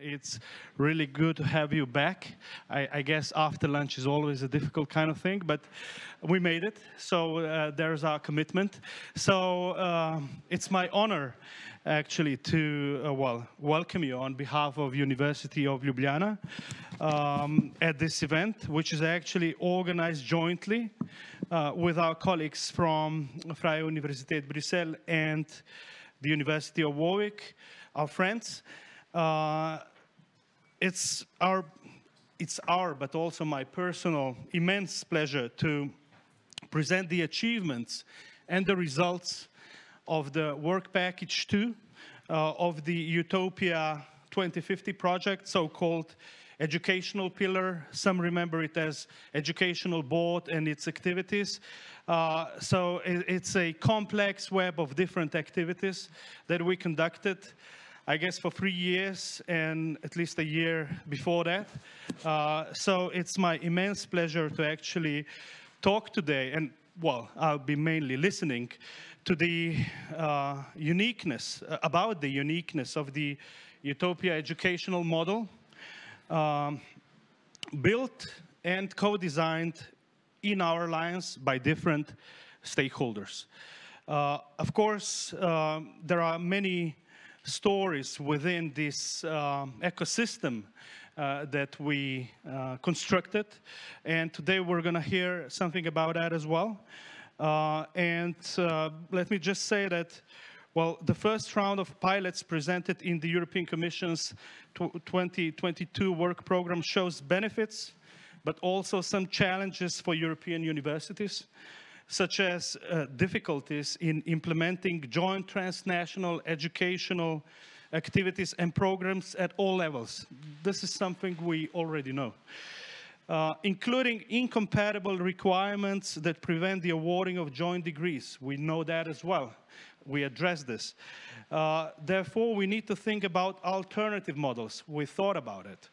It's really good to have you back. I, I, guess after lunch is always a difficult kind of thing, but we made it. So uh, there's our commitment. So uh, it's my honor, actually, to uh, well welcome you on behalf of University of Ljubljana um, at this event, which is actually organized jointly uh, with our colleagues from Vrije Universiteit Brussels and the University of Warwick, our friends. Uh, it's our, it's our, but also my personal immense pleasure to present the achievements and the results of the work package two uh, of the EUTOPIA 2050 project, so-called educational pillar. Some remember it as educational board and its activities. Uh, so it, it's a complex web of different activities that we conducted I guess, for three years and at least a year before that. Uh, so it's my immense pleasure to actually talk today, and well, I'll be mainly listening to the uh, uniqueness, uh, about the uniqueness of the EUTOPIA educational model, um, built and co-designed in our alliance by different stakeholders. Uh, of course, um, there are many stories within this uh, ecosystem uh, that we uh, constructed. And today we're going to hear something about that as well. Uh, and uh, let me just say that, well, the first round of pilots presented in the European Commission's 2022 work program shows benefits, but also some challenges for European universities such as uh, difficulties in implementing joint transnational educational activities and programs at all levels. This is something we already know. Uh, including incompatible requirements that prevent the awarding of joint degrees. We know that as well. We address this. Uh, therefore, we need to think about alternative models. We thought about it.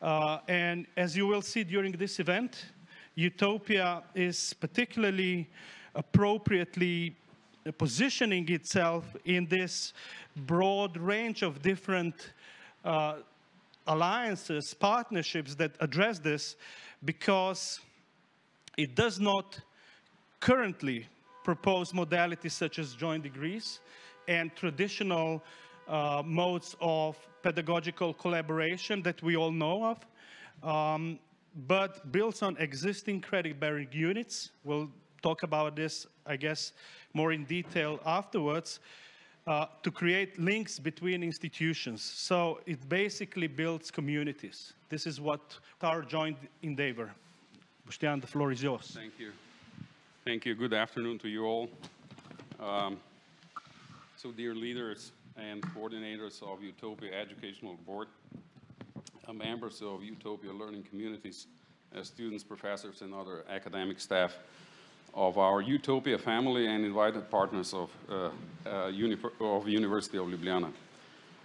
Uh, and as you will see during this event, EUTOPIA is particularly appropriately positioning itself in this broad range of different uh, alliances, partnerships that address this because it does not currently propose modalities such as joint degrees and traditional uh, modes of pedagogical collaboration that we all know of. Um, but builds on existing credit-bearing units. We'll talk about this, I guess, more in detail afterwards, uh, to create links between institutions. So it basically builds communities. This is what our joint endeavor. Boštjan, the floor is yours. Thank you. Thank you. Good afternoon to you all. Um, so dear leaders and coordinators of EUTOPIA Educational Board, members of EUTOPIA learning communities, uh, students, professors, and other academic staff of our EUTOPIA family and invited partners of, uh, uh, uni of University of Ljubljana.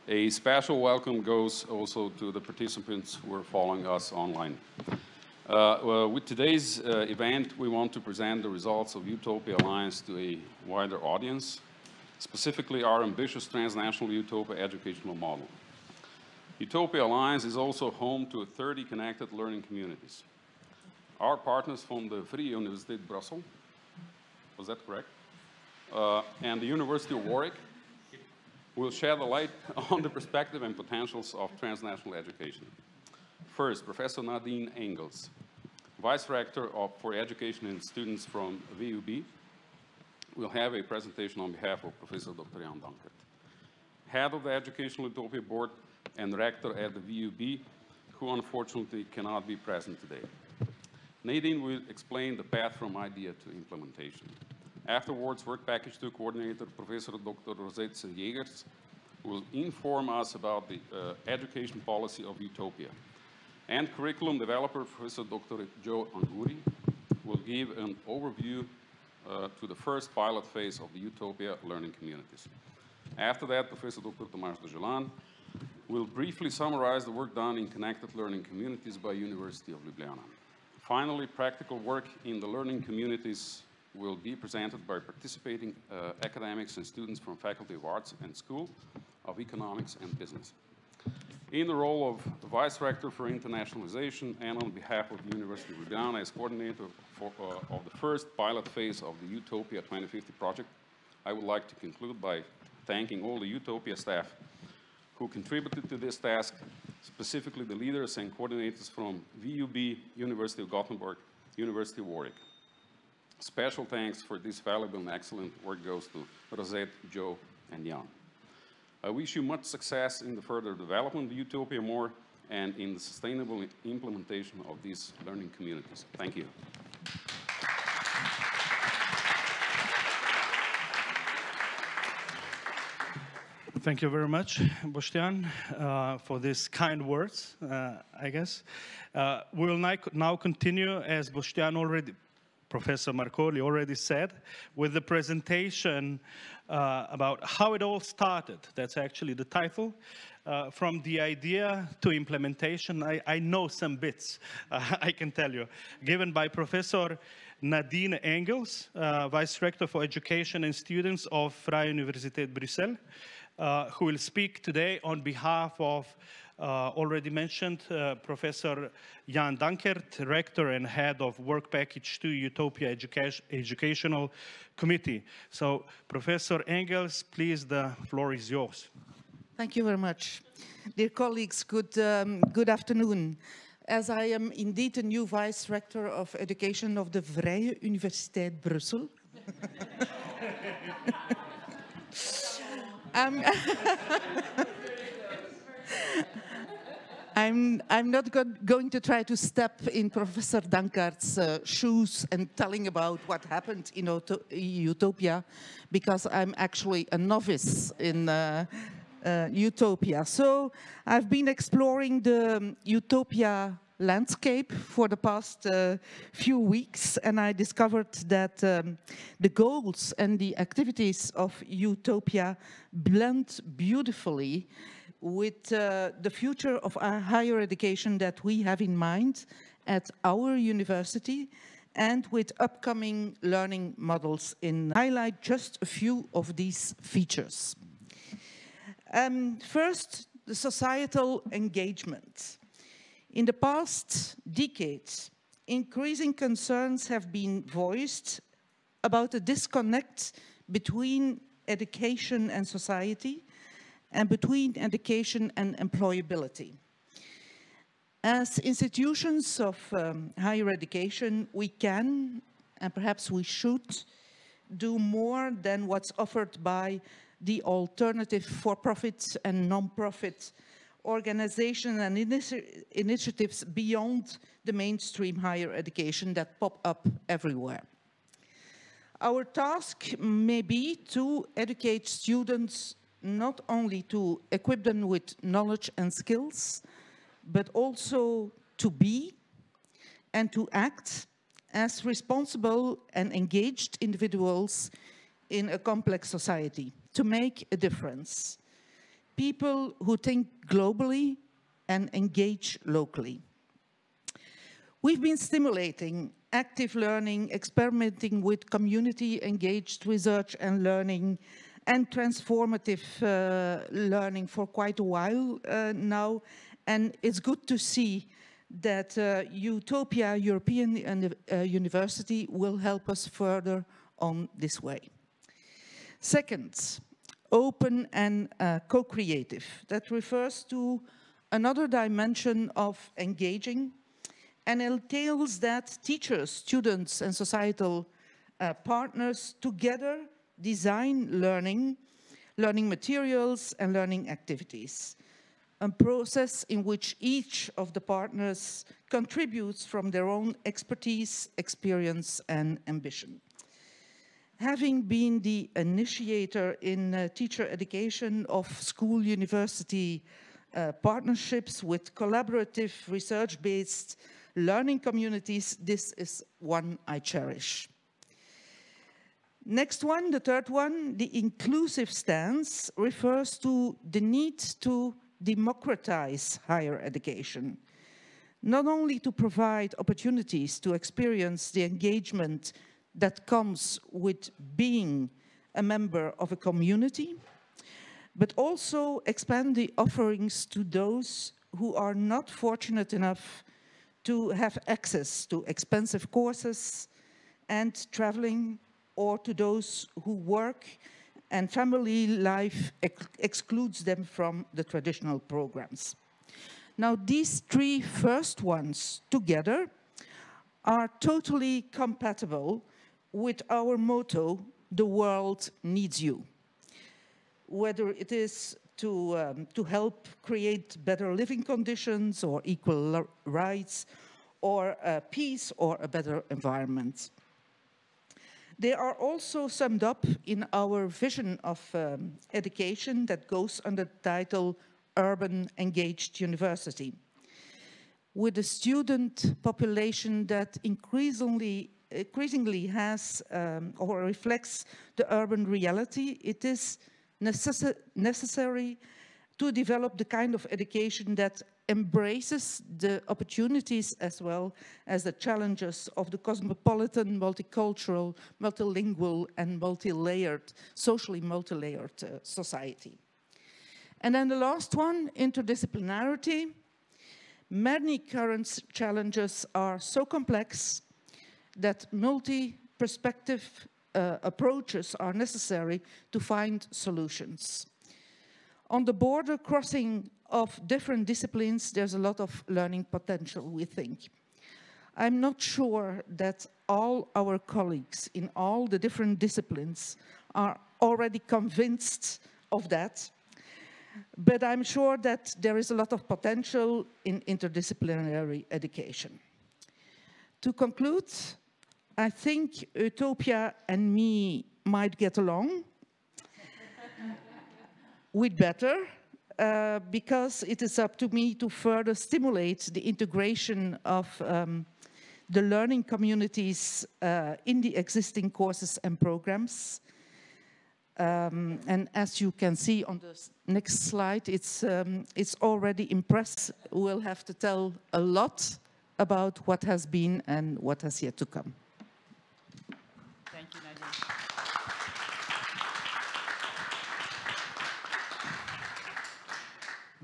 A special welcome goes also to the participants who are following us online. Uh, well, with today's uh, event, we want to present the results of EUTOPIA Alliance to a wider audience, specifically our ambitious transnational EUTOPIA educational model. EUTOPIA Alliance is also home to 30 connected learning communities. Our partners from the Vrije Universiteit Brussels, was that correct? Uh, and the University of Warwick will shed a light on the perspective and potentials of transnational education. First, Professor Nadine Engels, Vice Rector of, for Education and Students from VUB, will have a presentation on behalf of Professor Dr. Jan Danckaert. Head of the Educational EUTOPIA Board and rector at the VUB, who unfortunately cannot be present today. Nadine will explain the path from idea to implementation. Afterwards, Work Package 2 Coordinator Professor Dr. Rosette S'Jegers will inform us about the uh, education policy of EUTOPIA. And curriculum developer Professor Dr. Jo Angouri will give an overview uh, to the first pilot phase of the EUTOPIA learning communities. After that, Professor Dr. Tomaž Deželan will briefly summarize the work done in connected learning communities by University of Ljubljana. Finally, practical work in the learning communities will be presented by participating uh, academics and students from Faculty of Arts and School of Economics and Business. In the role of Vice Rector for Internationalization and on behalf of the University of Ljubljana as coordinator for, uh, of the first pilot phase of the EUTOPIA 2050 project, I would like to conclude by thanking all the EUTOPIA staff who contributed to this task, specifically the leaders and coordinators from VUB, University of Gothenburg, University of Warwick. Special thanks for this valuable and excellent work goes to Rosette, Jo, and Jan. I wish you much success in the further development of EUTOPIA More and in the sustainable implementation of these learning communities. Thank you. Thank you very much, Boštjan, uh, for these kind words, uh, I guess. Uh, we will now continue, as Boštjan already, Professor Markoli already said, with the presentation uh, about how it all started. That's actually the title. Uh, from the idea to implementation, I, I know some bits, I can tell you, given by Professor Nadine Engels, uh, Vice Rector for Education and Students of Vrije Universiteit Brussels. Uh, who will speak today on behalf of uh, already mentioned uh, Professor Jan Danckaert, Rector and Head of Work Package 2 EUTOPIA Educa Educational Committee. So, Professor Engels, please, the floor is yours. Thank you very much. Dear colleagues, good, um, good afternoon. As I am indeed a new Vice Rector of Education of the Vrije Universiteit Brussels, Um, I'm, I'm not go going to try to step in Professor Danckaert's uh, shoes and telling about what happened in EUTOPIA, because I'm actually a novice in uh, uh, EUTOPIA. So I've been exploring the um, EUTOPIA landscape for the past uh, few weeks and I discovered that um, the goals and the activities of EUTOPIA blend beautifully with uh, the future of our higher education that we have in mind at our university and with upcoming learning models in highlight just a few of these features. Um, first, the societal engagement. In the past decades, increasing concerns have been voiced about the disconnect between education and society and between education and employability. As institutions of um, higher education, we can, and perhaps we should, do more than what's offered by the alternative for-profit and non-profit organizations and initi initiatives beyond the mainstream higher education that pop up everywhere. Our task may be to educate students not only to equip them with knowledge and skills, but also to be and to act as responsible and engaged individuals in a complex society, to make a difference people who think globally and engage locally. We've been stimulating active learning, experimenting with community-engaged research and learning, and transformative uh, learning for quite a while uh, now. And it's good to see that uh, EUTOPIA European uh, University will help us further on this way. Second, open and uh, co-creative. That refers to another dimension of engaging and entails that teachers, students and societal uh, partners together design learning, learning materials and learning activities. A process in which each of the partners contributes from their own expertise, experience and ambition having been the initiator in uh, teacher education of school university uh, partnerships with collaborative research-based learning communities, this is one I cherish. Next one, the third one, the inclusive stance refers to the need to democratize higher education, not only to provide opportunities to experience the engagement that comes with being a member of a community, but also expand the offerings to those who are not fortunate enough to have access to expensive courses and traveling, or to those who work and family life ex excludes them from the traditional programs. Now, these three first ones together are totally compatible with our motto, the world needs you. Whether it is to, um, to help create better living conditions or equal rights or uh, peace or a better environment. They are also summed up in our vision of um, education that goes under the title Urban Engaged University. With a student population that increasingly, increasingly has um, or reflects the urban reality, it is necess necessary to develop the kind of education that embraces the opportunities as well as the challenges of the cosmopolitan, multicultural, multilingual and multi-layered, socially multi-layered uh, society. And then the last one, interdisciplinarity. Many current challenges are so complex that multi-perspective uh, approaches are necessary to find solutions. On the border crossing of different disciplines, there's a lot of learning potential, we think. I'm not sure that all our colleagues in all the different disciplines are already convinced of that, but I'm sure that there is a lot of potential in interdisciplinary education. To conclude, I think EUTOPIA and me might get along with better uh, because it is up to me to further stimulate the integration of um, the learning communities uh, in the existing courses and programs. Um, and as you can see on the next slide, it's, um, it's already impressed. We'll have to tell a lot about what has been and what has yet to come.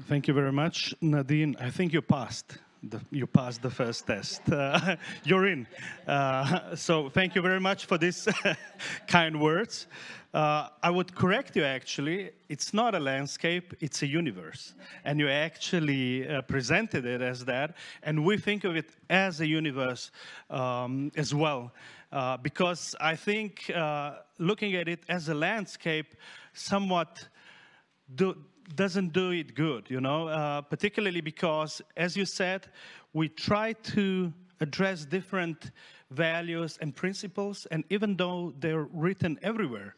Thank you very much, Nadine. I think you passed. The, you passed the first test. Uh, you're in. Uh, so thank you very much for these kind words. Uh, I would correct you actually. It's not a landscape, it's a universe. And you actually uh, presented it as that. And we think of it as a universe um, as well. Uh, because I think uh, looking at it as a landscape somewhat do, doesn't do it good, you know, uh, particularly because, as you said, we try to address different values and principles, and even though they're written everywhere,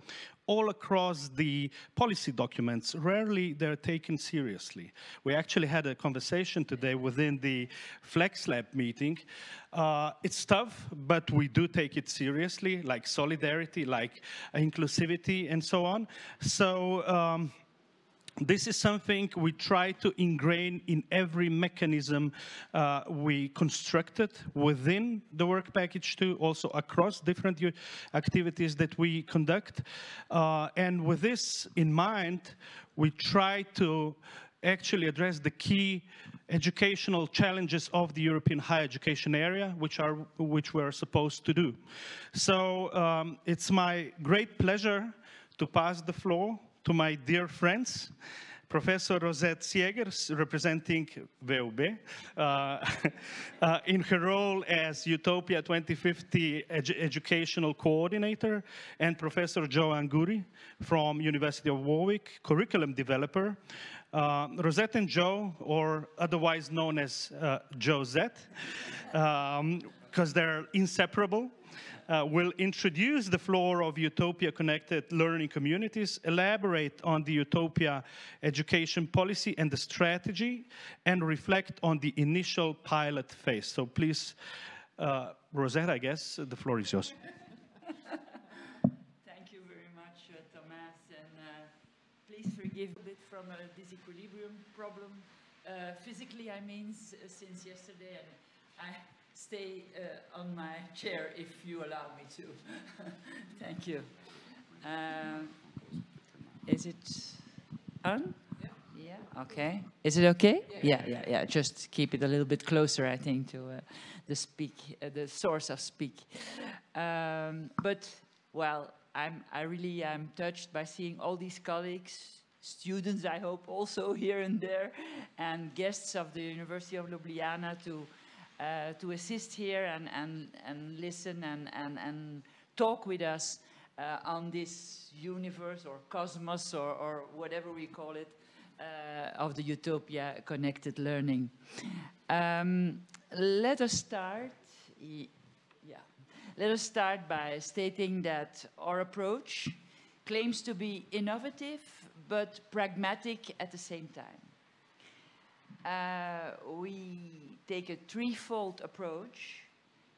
all across the policy documents, rarely they're taken seriously. We actually had a conversation today within the FlexLab meeting. Uh, it's tough, but we do take it seriously, like solidarity, like inclusivity, and so on. So, um, this is something we try to ingrain in every mechanism uh, we constructed within the work package too, also across different activities that we conduct. Uh, and with this in mind, we try to actually address the key educational challenges of the European higher education area, which are which we're supposed to do. So um, it's my great pleasure to pass the floor to my dear friends, Professor Rosette S'Jegers, representing VUB, uh, uh, in her role as EUTOPIA 2050 edu Educational Coordinator, and Professor Jo Angouri from University of Warwick, Curriculum Developer. Uh, Rosette and Joe, or otherwise known as uh, Josette, because um, they're inseparable, uh, will introduce the floor of EUTOPIA Connected Learning Communities, elaborate on the EUTOPIA education policy and the strategy, and reflect on the initial pilot phase. So please, uh, Rosetta, I guess the floor is yours. Thank you very much, uh, Thomas, and uh, please forgive a bit from a disequilibrium problem. Uh, physically, I mean, since yesterday, I stay uh, on my chair if you allow me to. Thank you. Uh, is it on? Yeah. Okay. Is it okay? Yeah, yeah, yeah. Just keep it a little bit closer, I think, to uh, the speak, uh, the source of speak. Um, but well, I'm, I really am touched by seeing all these colleagues, students, I hope, also here and there, and guests of the University of Ljubljana to uh, to assist here and and and listen and and and talk with us uh, on this universe or cosmos or, or whatever we call it uh, of the EUTOPIA connected learning. Um, let us start. Yeah, let us start by stating that our approach claims to be innovative but pragmatic at the same time. Uh, we take a threefold approach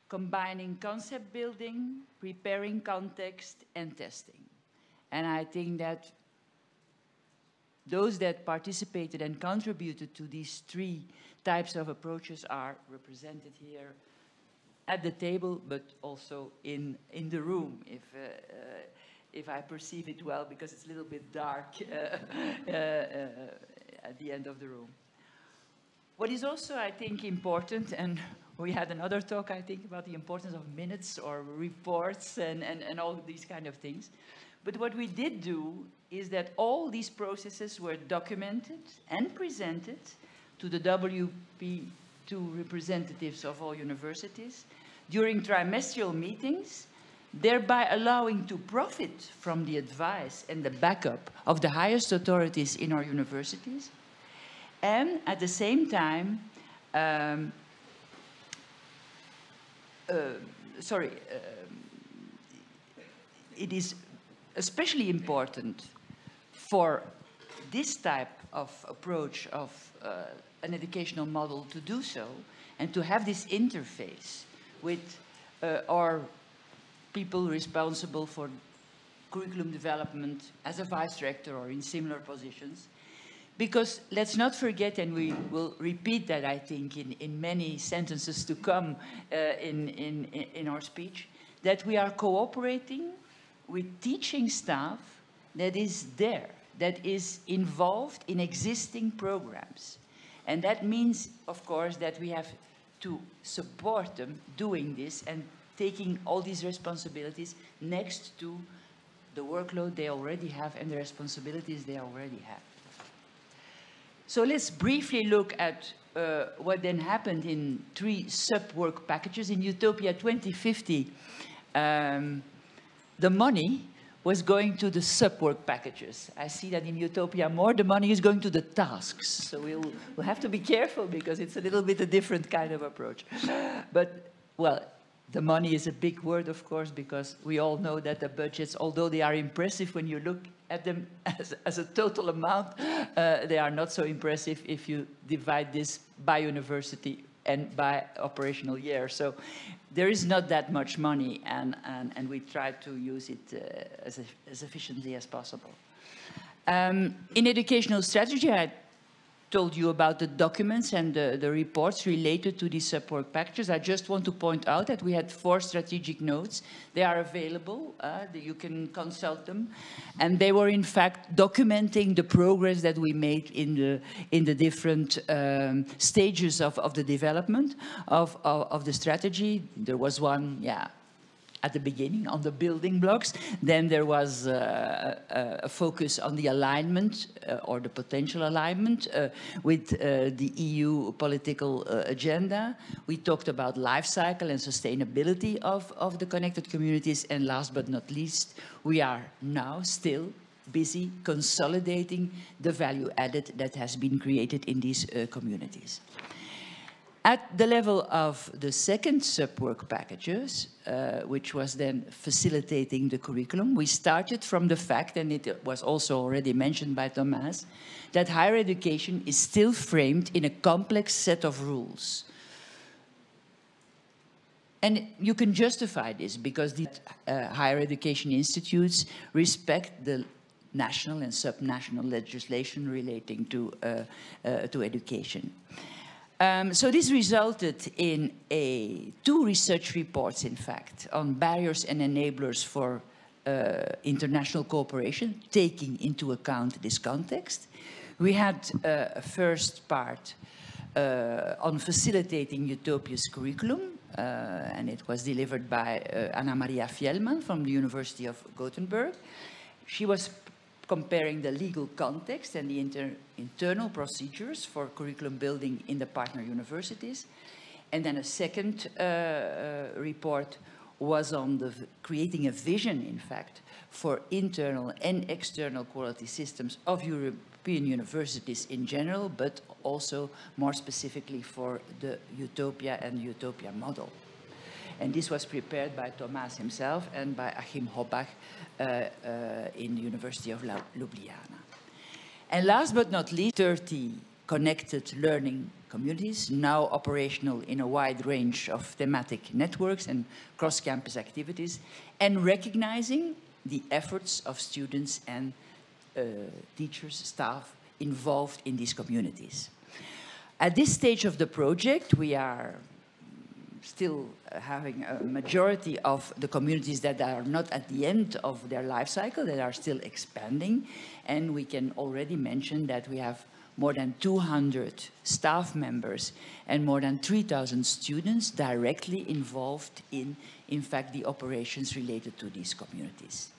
combining concept building, preparing context, and testing. And I think that those that participated and contributed to these three types of approaches are represented here at the table, but also in, in the room, if, uh, uh, if I perceive it well, because it's a little bit dark uh, uh, uh at the end of the room. What is also, I think, important, and we had another talk, I think, about the importance of minutes or reports and, and, and all these kind of things. But what we did do is that all these processes were documented and presented to the WP2 representatives of all universities during trimestral meetings, thereby allowing to profit from the advice and the backup of the highest authorities in our universities, and at the same time, um, uh, sorry, uh, it is especially important for this type of approach of uh, an educational model to do so and to have this interface with uh, our people responsible for curriculum development as a vice director or in similar positions because let's not forget, and we will repeat that, I think, in, in many sentences to come uh, in, in, in our speech, that we are cooperating with teaching staff that is there, that is involved in existing programs. And that means, of course, that we have to support them doing this and taking all these responsibilities next to the workload they already have and the responsibilities they already have. So let's briefly look at uh, what then happened in three sub-work packages. In EUTOPIA 2050, um, the money was going to the sub-work packages. I see that in EUTOPIA more, the money is going to the tasks. So we'll, we'll have to be careful because it's a little bit a different kind of approach. But, well, the money is a big word, of course, because we all know that the budgets, although they are impressive when you look at them as, as a total amount, uh, they are not so impressive if you divide this by university and by operational year. So there is not that much money, and, and, and we try to use it uh, as, as efficiently as possible. Um, in educational strategy, I told you about the documents and the, the reports related to these support packages. I just want to point out that we had four strategic notes. They are available. Uh, you can consult them. And they were, in fact, documenting the progress that we made in the, in the different um, stages of, of the development of, of, of the strategy. There was one, yeah, at the beginning on the building blocks. Then there was uh, a, a, focus on the alignment uh, or the potential alignment uh, with uh, the EU political uh, agenda. We talked about life cycle and sustainability of, of the connected communities. And last but not least, we are now still busy consolidating the value added that has been created in these uh, communities. At the level of the second sub-work packages, uh, which was then facilitating the curriculum, we started from the fact, and it was also already mentioned by Thomas, that higher education is still framed in a complex set of rules. And you can justify this because the uh, higher education institutes respect the national and subnational legislation relating to, uh, uh to education. Um, so this resulted in a, two research reports, in fact, on barriers and enablers for uh, international cooperation, taking into account this context. We had uh, a first part uh, on facilitating EUTOPIA's curriculum, uh, and it was delivered by uh, Anna Maria Fjellman from the University of Gothenburg. She was comparing the legal context and the inter internal procedures for curriculum building in the partner universities. And then a second uh, uh, report was on the creating a vision, in fact, for internal and external quality systems of European universities in general, but also more specifically for the EUTOPIA and EUTOPIA model. And this was prepared by Thomas himself and by Achim Hobbach uh, uh, in the University of Ljubljana. And last but not least, 30 connected learning communities, now operational in a wide range of thematic networks and cross-campus activities, and recognizing the efforts of students and uh, teachers, staff involved in these communities. At this stage of the project, we are still uh, having a majority of the communities that are not at the end of their life cycle, that are still expanding. And we can already mention that we have more than 200 staff members and more than 3,000 students directly involved in, in fact, the operations related to these communities.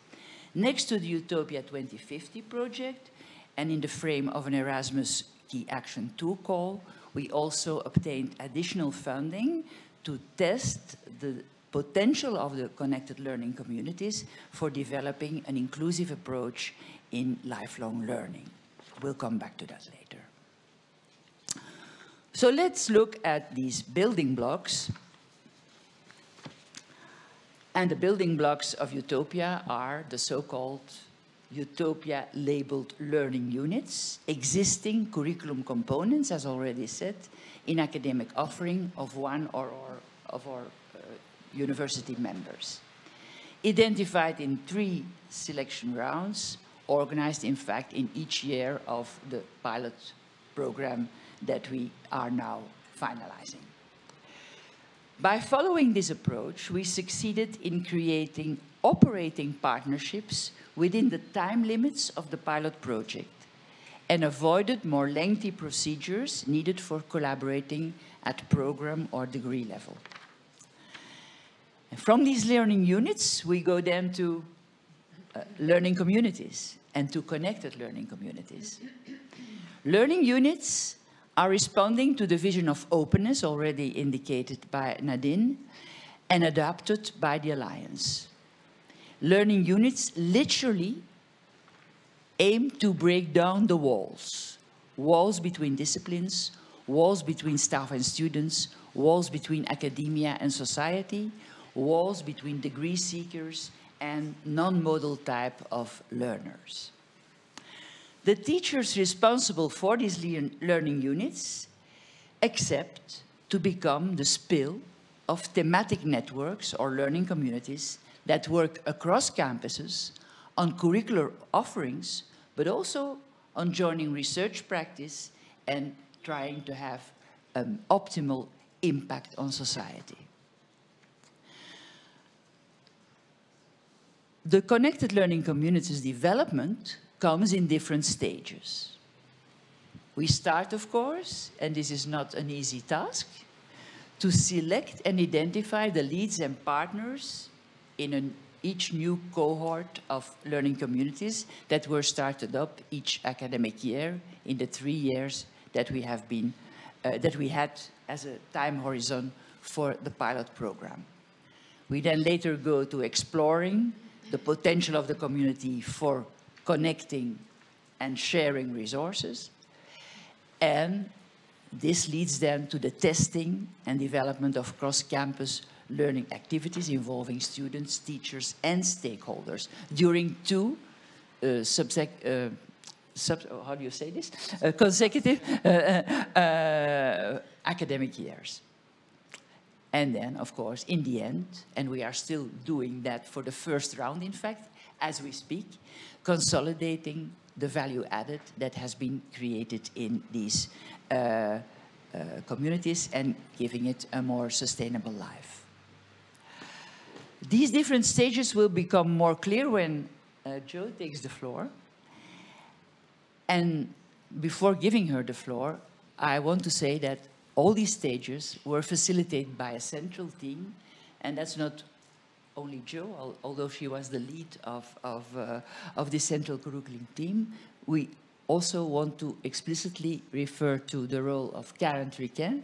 Next to the EUTOPIA 2050 project, and in the frame of an Erasmus Key Action 2 call, we also obtained additional funding to test the potential of the connected learning communities for developing an inclusive approach in lifelong learning. We'll come back to that later. So let's look at these building blocks. And the building blocks of EUTOPIA are the so-called EUTOPIA labeled learning units, existing curriculum components, as already said, in academic offering of one or, or of our uh, university members. Identified in three selection rounds, organized in fact in each year of the pilot program that we are now finalizing. By following this approach, we succeeded in creating operating partnerships within the time limits of the pilot project and avoided more lengthy procedures needed for collaborating at program or degree level. And from these learning units, we go then to uh, learning communities and to connected learning communities. learning units are responding to the vision of openness already indicated by Nadine and adopted by the Alliance. Learning units literally aim to break down the walls. Walls between disciplines, walls between staff and students, walls between academia and society, walls between degree seekers and non-modal type of learners. The teachers responsible for these learning units accept to become the spill of thematic networks or learning communities that work across campuses on curricular offerings but also on joining research practice and trying to have um, optimal impact on society. The connected learning communities development comes in different stages. We start, of course, and this is not an easy task, to select and identify the leads and partners in an each new cohort of learning communities that were started up each academic year in the three years that we have been, uh, that we had as a time horizon for the pilot program. We then later go to exploring the potential of the community for connecting and sharing resources. And this leads then to the testing and development of cross-campus learning activities involving students, teachers, and stakeholders during two uh, uh, sub, how do you say this? Uh, consecutive uh, uh, uh, academic years. And then, of course, in the end, and we are still doing that for the first round, in fact, as we speak, consolidating the value added that has been created in these communities and giving it a more sustainable life. These different stages will become more clear when uh, Jo takes the floor. And before giving her the floor, I want to say that all these stages were facilitated by a central team, and that's not only Jo, although she was the lead of, of, uh, of the central curriculum team, we also want to explicitly refer to the role of Karen Triquin,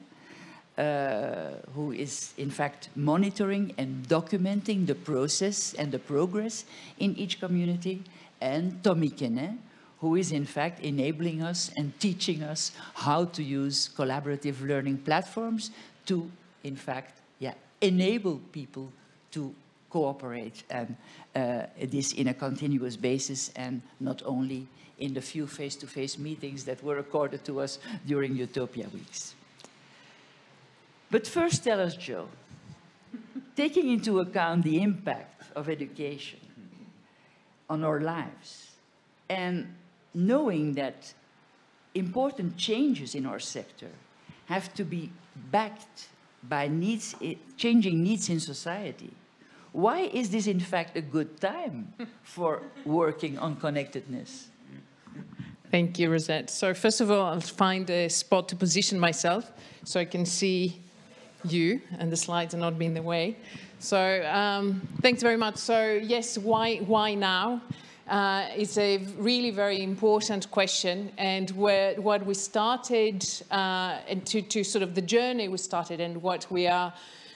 who is in fact monitoring and documenting the process and the progress in each community, and Tommy Quenet, who is in fact enabling us and teaching us how to use collaborative learning platforms to, in fact, yeah, enable people to cooperate and uh, this in a continuous basis and not only in the few face-to-face -face meetings that were accorded to us during EUTOPIA weeks. But first tell us, Jo, taking into account the impact of education on our lives and knowing that important changes in our sector have to be backed by needs, eh, changing needs in society, why is this in fact a good time for working on connectedness? Thank you, Rosette. So first of all, I'll find a spot to position myself so I can see you and the slides are not being the way. So um, thanks very much. So yes, why, why now? Uh, it's a really very important question and where, what we started uh, and to, to sort of the journey we started and what we are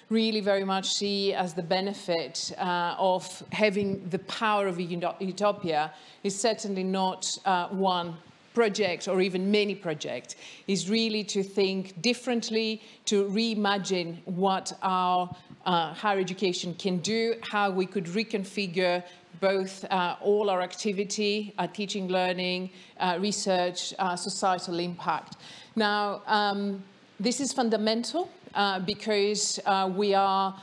really very much see as the benefit uh, of having the power of a utopia is certainly not uh, one project or even many projects is really to think differently, to reimagine what our uh, higher education can do, how we could reconfigure both uh, all our activity, our teaching, learning, uh, research, uh, societal impact. Now, um, this is fundamental uh, because uh, we are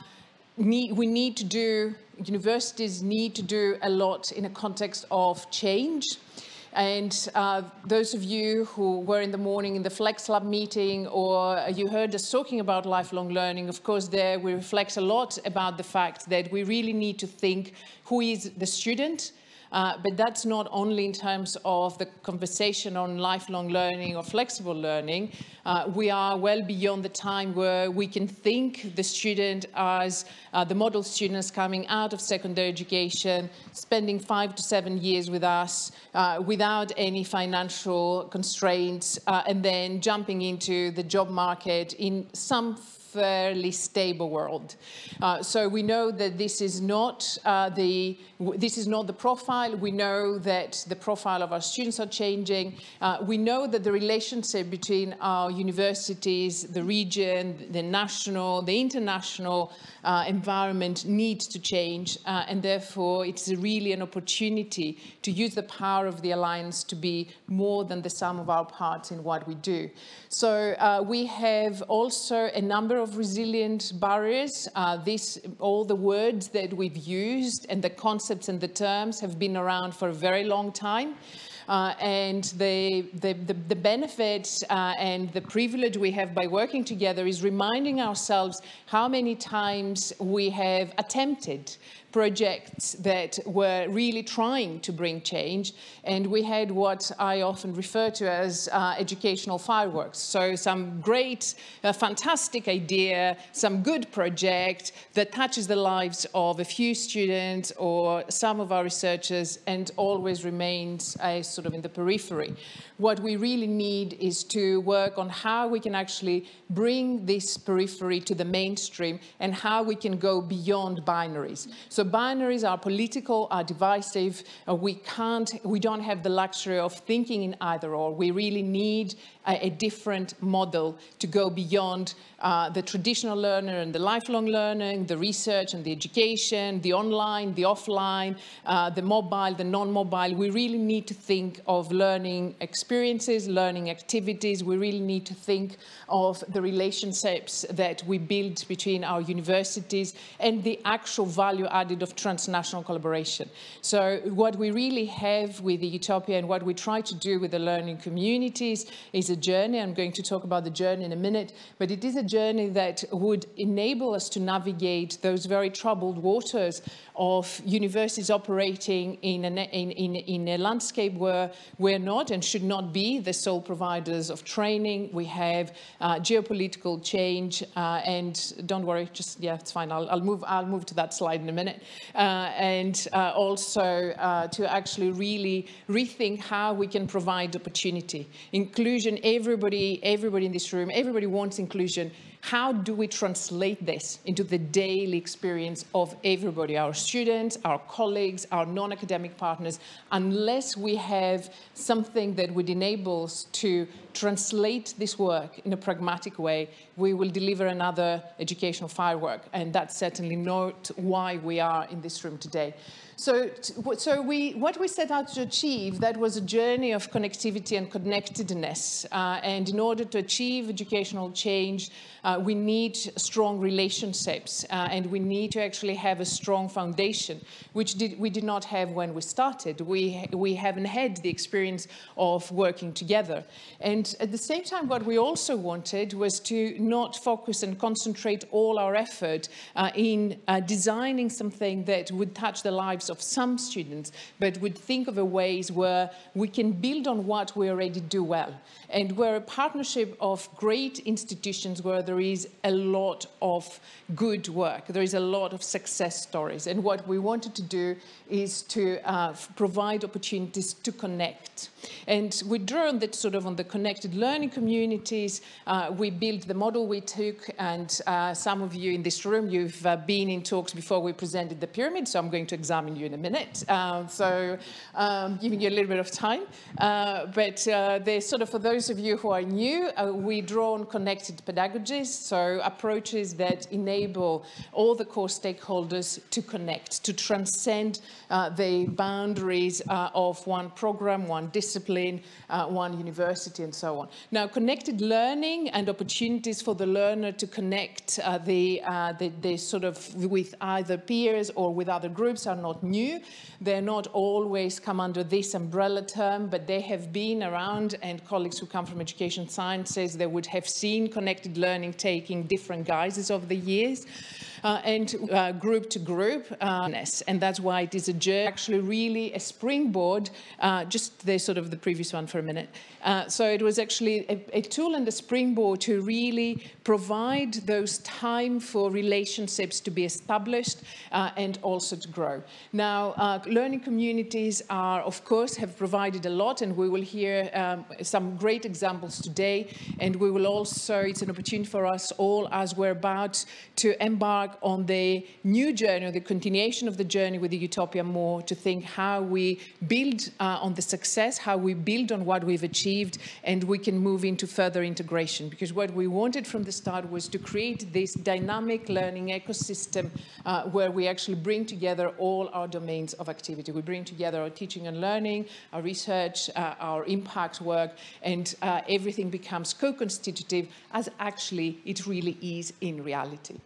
need, we need to do, universities need to do a lot in a context of change. And uh, those of you who were in the morning in the Flex Lab meeting or you heard us talking about lifelong learning, of course, there we reflect a lot about the fact that we really need to think who is the student, uh, but that's not only in terms of the conversation on lifelong learning or flexible learning. Uh, we are well beyond the time where we can think the student as uh, the model students coming out of secondary education, spending five to seven years with us uh, without any financial constraints, uh, and then jumping into the job market in some fairly stable world. Uh, so we know that this is not uh, the this is not the profile. We know that the profile of our students are changing. Uh, we know that the relationship between our universities, the region, the national, the international uh, environment needs to change, uh, and therefore it's really an opportunity to use the power of the alliance to be more than the sum of our parts in what we do. So uh, we have also a number of resilient barriers. Uh, this, all the words that we've used and the concepts and the terms have been around for a very long time. Uh, and the, the, the, the benefit uh, and the privilege we have by working together is reminding ourselves how many times we have attempted projects that were really trying to bring change. And we had what I often refer to as uh, educational fireworks. So some great, uh, fantastic idea, some good project that touches the lives of a few students or some of our researchers and always remains uh, sort of in the periphery. What we really need is to work on how we can actually bring this periphery to the mainstream and how we can go beyond binaries. So binaries are political, are divisive. Uh, we can't, we don't have the luxury of thinking in either or. We really need a, a different model to go beyond uh, the traditional learner and the lifelong learning, the research and the education, the online, the offline, uh, the mobile, the non-mobile. We really need to think of learning experiences, learning activities. We really need to think of the relationships that we build between our universities and the actual value added of transnational collaboration. So what we really have with the EUTOPIA and what we try to do with the learning communities is a journey. I'm going to talk about the journey in a minute, but it is a journey that would enable us to navigate those very troubled waters of universities operating in, an, in, in, in a landscape where we're not and should not be the sole providers of training. We have uh, geopolitical change, uh, and don't worry, just yeah, it's fine. I'll, I'll, move. I'll move to that slide in a minute, uh, and uh, also uh, to actually really rethink how we can provide opportunity, inclusion. Everybody, everybody in this room, everybody wants inclusion how do we translate this into the daily experience of everybody, our students, our colleagues, our non-academic partners, unless we have something that would enable us to translate this work in a pragmatic way, we will deliver another educational firework. And that's certainly not why we are in this room today. So, so we, what we set out to achieve, that was a journey of connectivity and connectedness. Uh, and in order to achieve educational change, uh, we need strong relationships uh, and we need to actually have a strong foundation, which did, we did not have when we started. We, we haven't had the experience of working together. And at the same time, what we also wanted was to not focus and concentrate all our effort uh, in uh, designing something that would touch the lives of some students, but would think of a ways where we can build on what we already do well. And we're a partnership of great institutions where there is a lot of good work. There is a lot of success stories. And what we wanted to do is to uh, provide opportunities to connect. And we drew on that sort of on the connected learning communities. Uh, we built the model we took, and uh, some of you in this room, you've uh, been in talks before we presented the pyramid, so I'm going to examine you in a minute. Uh, so um, giving you a little bit of time. Uh, but there's sort of, for those of you who are new, uh, we draw on connected pedagogies, so approaches that enable all the core stakeholders to connect, to transcend the boundaries of one program, one discipline, uh, one university, and so on. Now, connected learning and opportunities for the learner to connect uh, the, uh, the, the, sort of with either peers or with other groups are not new. They're not always come under this umbrella term, but they have been around, and colleagues who come from education sciences, they would have seen connected learning taking different guises over the years uh, and uh, group to group. Uh, and that's why it is a journey, actually really a springboard, uh, just the sort of the previous one for a minute. Uh, so it was actually a, a, tool and a springboard to really provide those time for relationships to be established and also to grow. Now, learning communities are, of course, have provided a lot, and we will hear um, some great examples today. And we will also, it's an opportunity for us all as we're about to embark embark on the new journey, or the continuation of the journey with the EUTOPIA more, to think how we build uh, on the success, how we build on what we've achieved, and we can move into further integration. Because what we wanted from the start was to create this dynamic learning ecosystem uh, where we actually bring together all our domains of activity. We bring together our teaching and learning, our research, uh, our impact work, and uh, everything becomes co-constitutive as actually it really is in reality.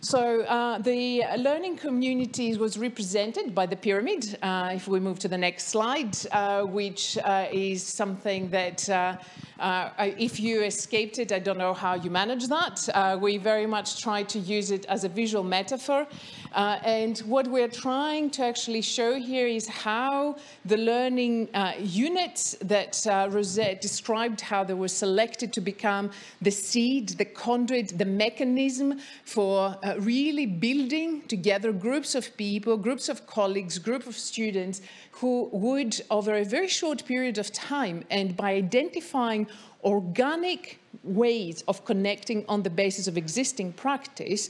So uh, the learning communities was represented by the pyramid, uh, if we move to the next slide, uh, which uh, is something that uh, uh, if you escaped it, I don't know how you manage that. we very much try to use it as a visual metaphor. and what we're trying to actually show here is how the learning units that Rosette described, how they were selected to become the seed, the conduit, the mechanism for real really building together groups of people, groups of colleagues, group of students who would, over a very short period of time, and by identifying organic ways of connecting on the basis of existing practice,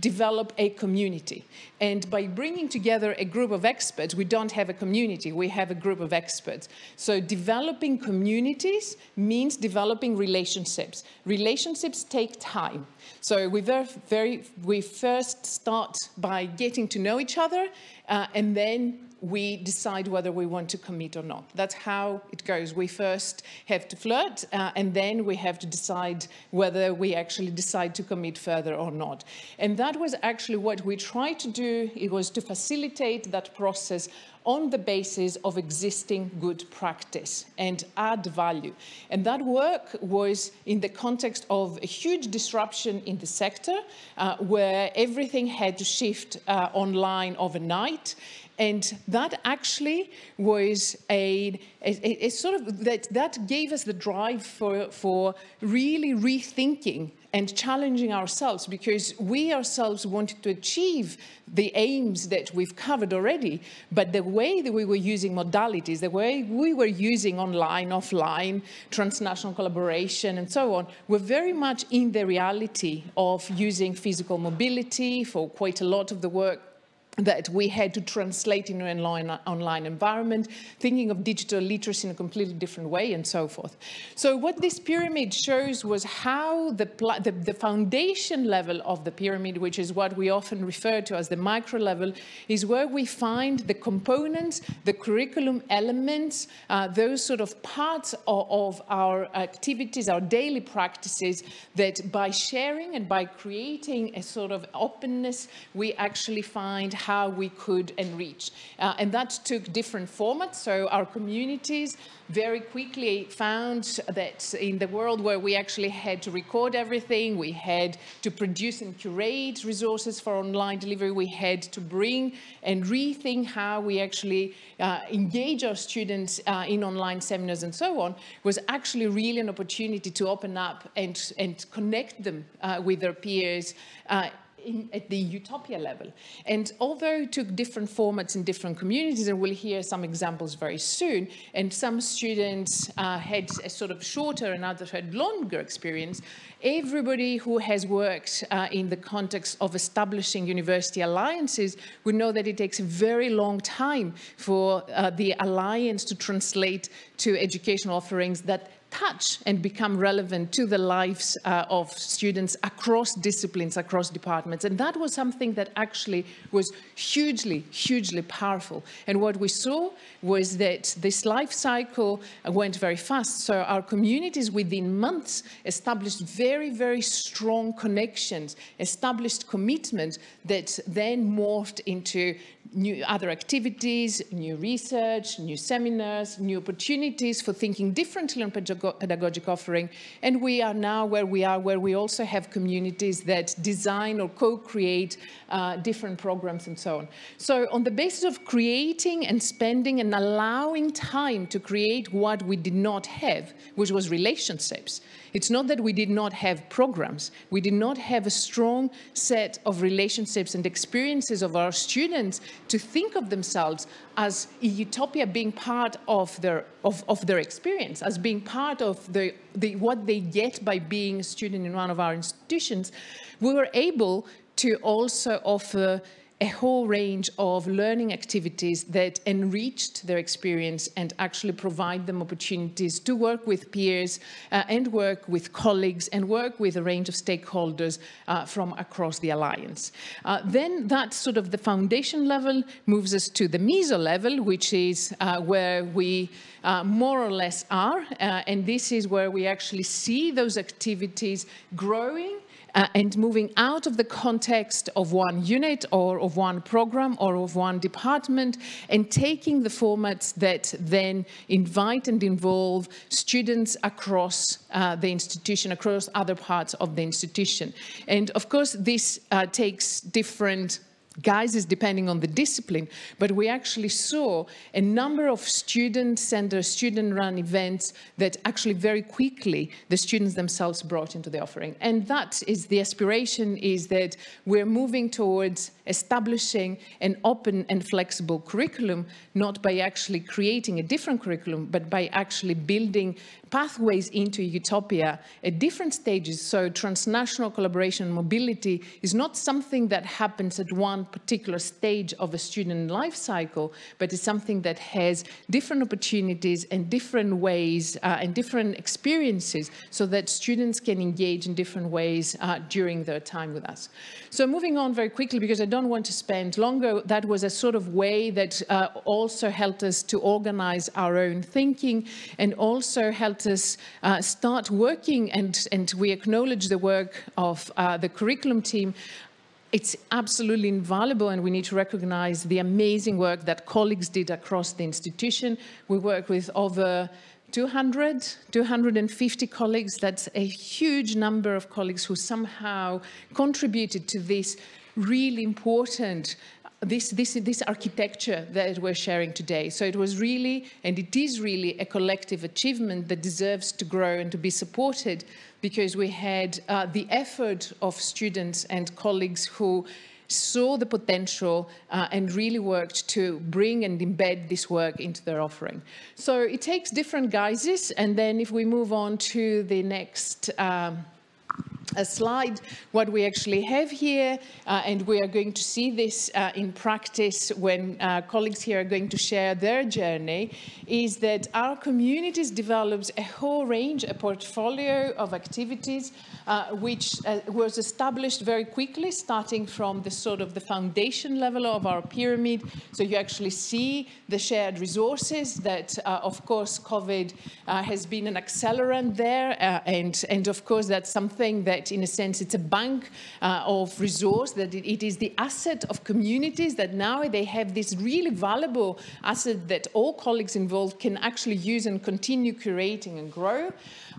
develop a community. And by bringing together a group of experts, we don't have a community, we have a group of experts. So developing communities means developing relationships. Relationships take time. So we, very, very, we first start by getting to know each other, uh, and then we decide whether we want to commit or not. That's how it goes. We first have to flirt, uh, and then we have to decide whether we actually decide to commit further or not. And that was actually what we tried to do. It was to facilitate that process on the basis of existing good practice and add value. And that work was in the context of a huge disruption in the sector uh, where everything had to shift uh, online overnight. And that actually was a, a, a, sort of, that, that gave us the drive for, for really rethinking and challenging ourselves because we ourselves wanted to achieve the aims that we've covered already, but the way that we were using modalities, the way we were using online, offline, transnational collaboration, and so on, were very much in the reality of using physical mobility for quite a lot of the work that we had to translate in an online environment, thinking of digital literacy in a completely different way and so forth. So what this pyramid shows was how the, the, the, foundation level of the pyramid, which is what we often refer to as the micro level, is where we find the components, the curriculum elements, uh, those sort of parts of, of our activities, our daily practices, that by sharing and by creating a sort of openness, we actually find how we could enrich. Uh, and that took different formats. So our communities very quickly found that in the world where we actually had to record everything, we had to produce and curate resources for online delivery, we had to bring and rethink how we actually uh, engage our students uh, in online seminars and so on, was actually really an opportunity to open up and, and connect them uh, with their peers uh, in, at the EUTOPIA level. And although it took different formats in different communities, and we'll hear some examples very soon, and some students uh, had a sort of shorter and others had longer experience, everybody who has worked uh, in the context of establishing university alliances would know that it takes a very long time for uh, the alliance to translate to educational offerings that touch and become relevant to the lives uh, of students across disciplines, across departments. And that was something that actually was hugely, hugely powerful. And what we saw was that this life cycle went very fast. So our communities within months established very, very strong connections, established commitment that then morphed into new other activities, new research, new seminars, new opportunities for thinking differently on pedagogic offering. And we are now where we are, where we also have communities that design or co-create uh, different programs and so on. So on the basis of creating and spending and allowing time to create what we did not have, which was relationships, it's not that we did not have programs. We did not have a strong set of relationships and experiences of our students to think of themselves as EUTOPIA being part of their, of, of their experience, as being part of the, the, what they get by being a student in one of our institutions. We were able to also offer a whole range of learning activities that enriched their experience and actually provide them opportunities to work with peers uh, and work with colleagues and work with a range of stakeholders uh, from across the alliance. Uh, then that sort of the foundation level moves us to the meso level, which is uh, where we uh, more or less are. Uh, and this is where we actually see those activities growing uh, and moving out of the context of one unit or of one program or of one department and taking the formats that then invite and involve students across uh, the institution, across other parts of the institution. And of course, this uh, takes different guises depending on the discipline, but we actually saw a number of student-centered, student-run events that actually very quickly the students themselves brought into the offering. And that is the aspiration is that we're moving towards establishing an open and flexible curriculum, not by actually creating a different curriculum, but by actually building pathways into EUTOPIA at different stages. So transnational collaboration and mobility is not something that happens at one particular stage of a student life cycle, but it's something that has different opportunities and different ways uh, and different experiences so that students can engage in different ways uh, during their time with us. So moving on very quickly, because I don't want to spend longer, that was a sort of way that uh, also helped us to organize our own thinking and also helped us uh, start working, and, and we acknowledge the work of uh, the curriculum team it's absolutely invaluable and we need to recognize the amazing work that colleagues did across the institution. We work with over 200, 250 colleagues. That's a huge number of colleagues who somehow contributed to this really important this, this, this architecture that we're sharing today. So it was really, and it is really a collective achievement that deserves to grow and to be supported because we had uh, the effort of students and colleagues who saw the potential uh, and really worked to bring and embed this work into their offering. So it takes different guises. And then if we move on to the next um, a slide what we actually have here, uh, and we are going to see this uh, in practice when uh, colleagues here are going to share their journey, is that our communities develops a whole range, a portfolio of activities uh, which uh, was established very quickly, starting from the sort of the foundation level of our pyramid. So you actually see the shared resources that, uh, of course, COVID has been an accelerant there, and, and of course, that's something that that in a sense it's a bank uh, of resource, that it, it is the asset of communities that now they have this really valuable asset that all colleagues involved can actually use and continue curating and grow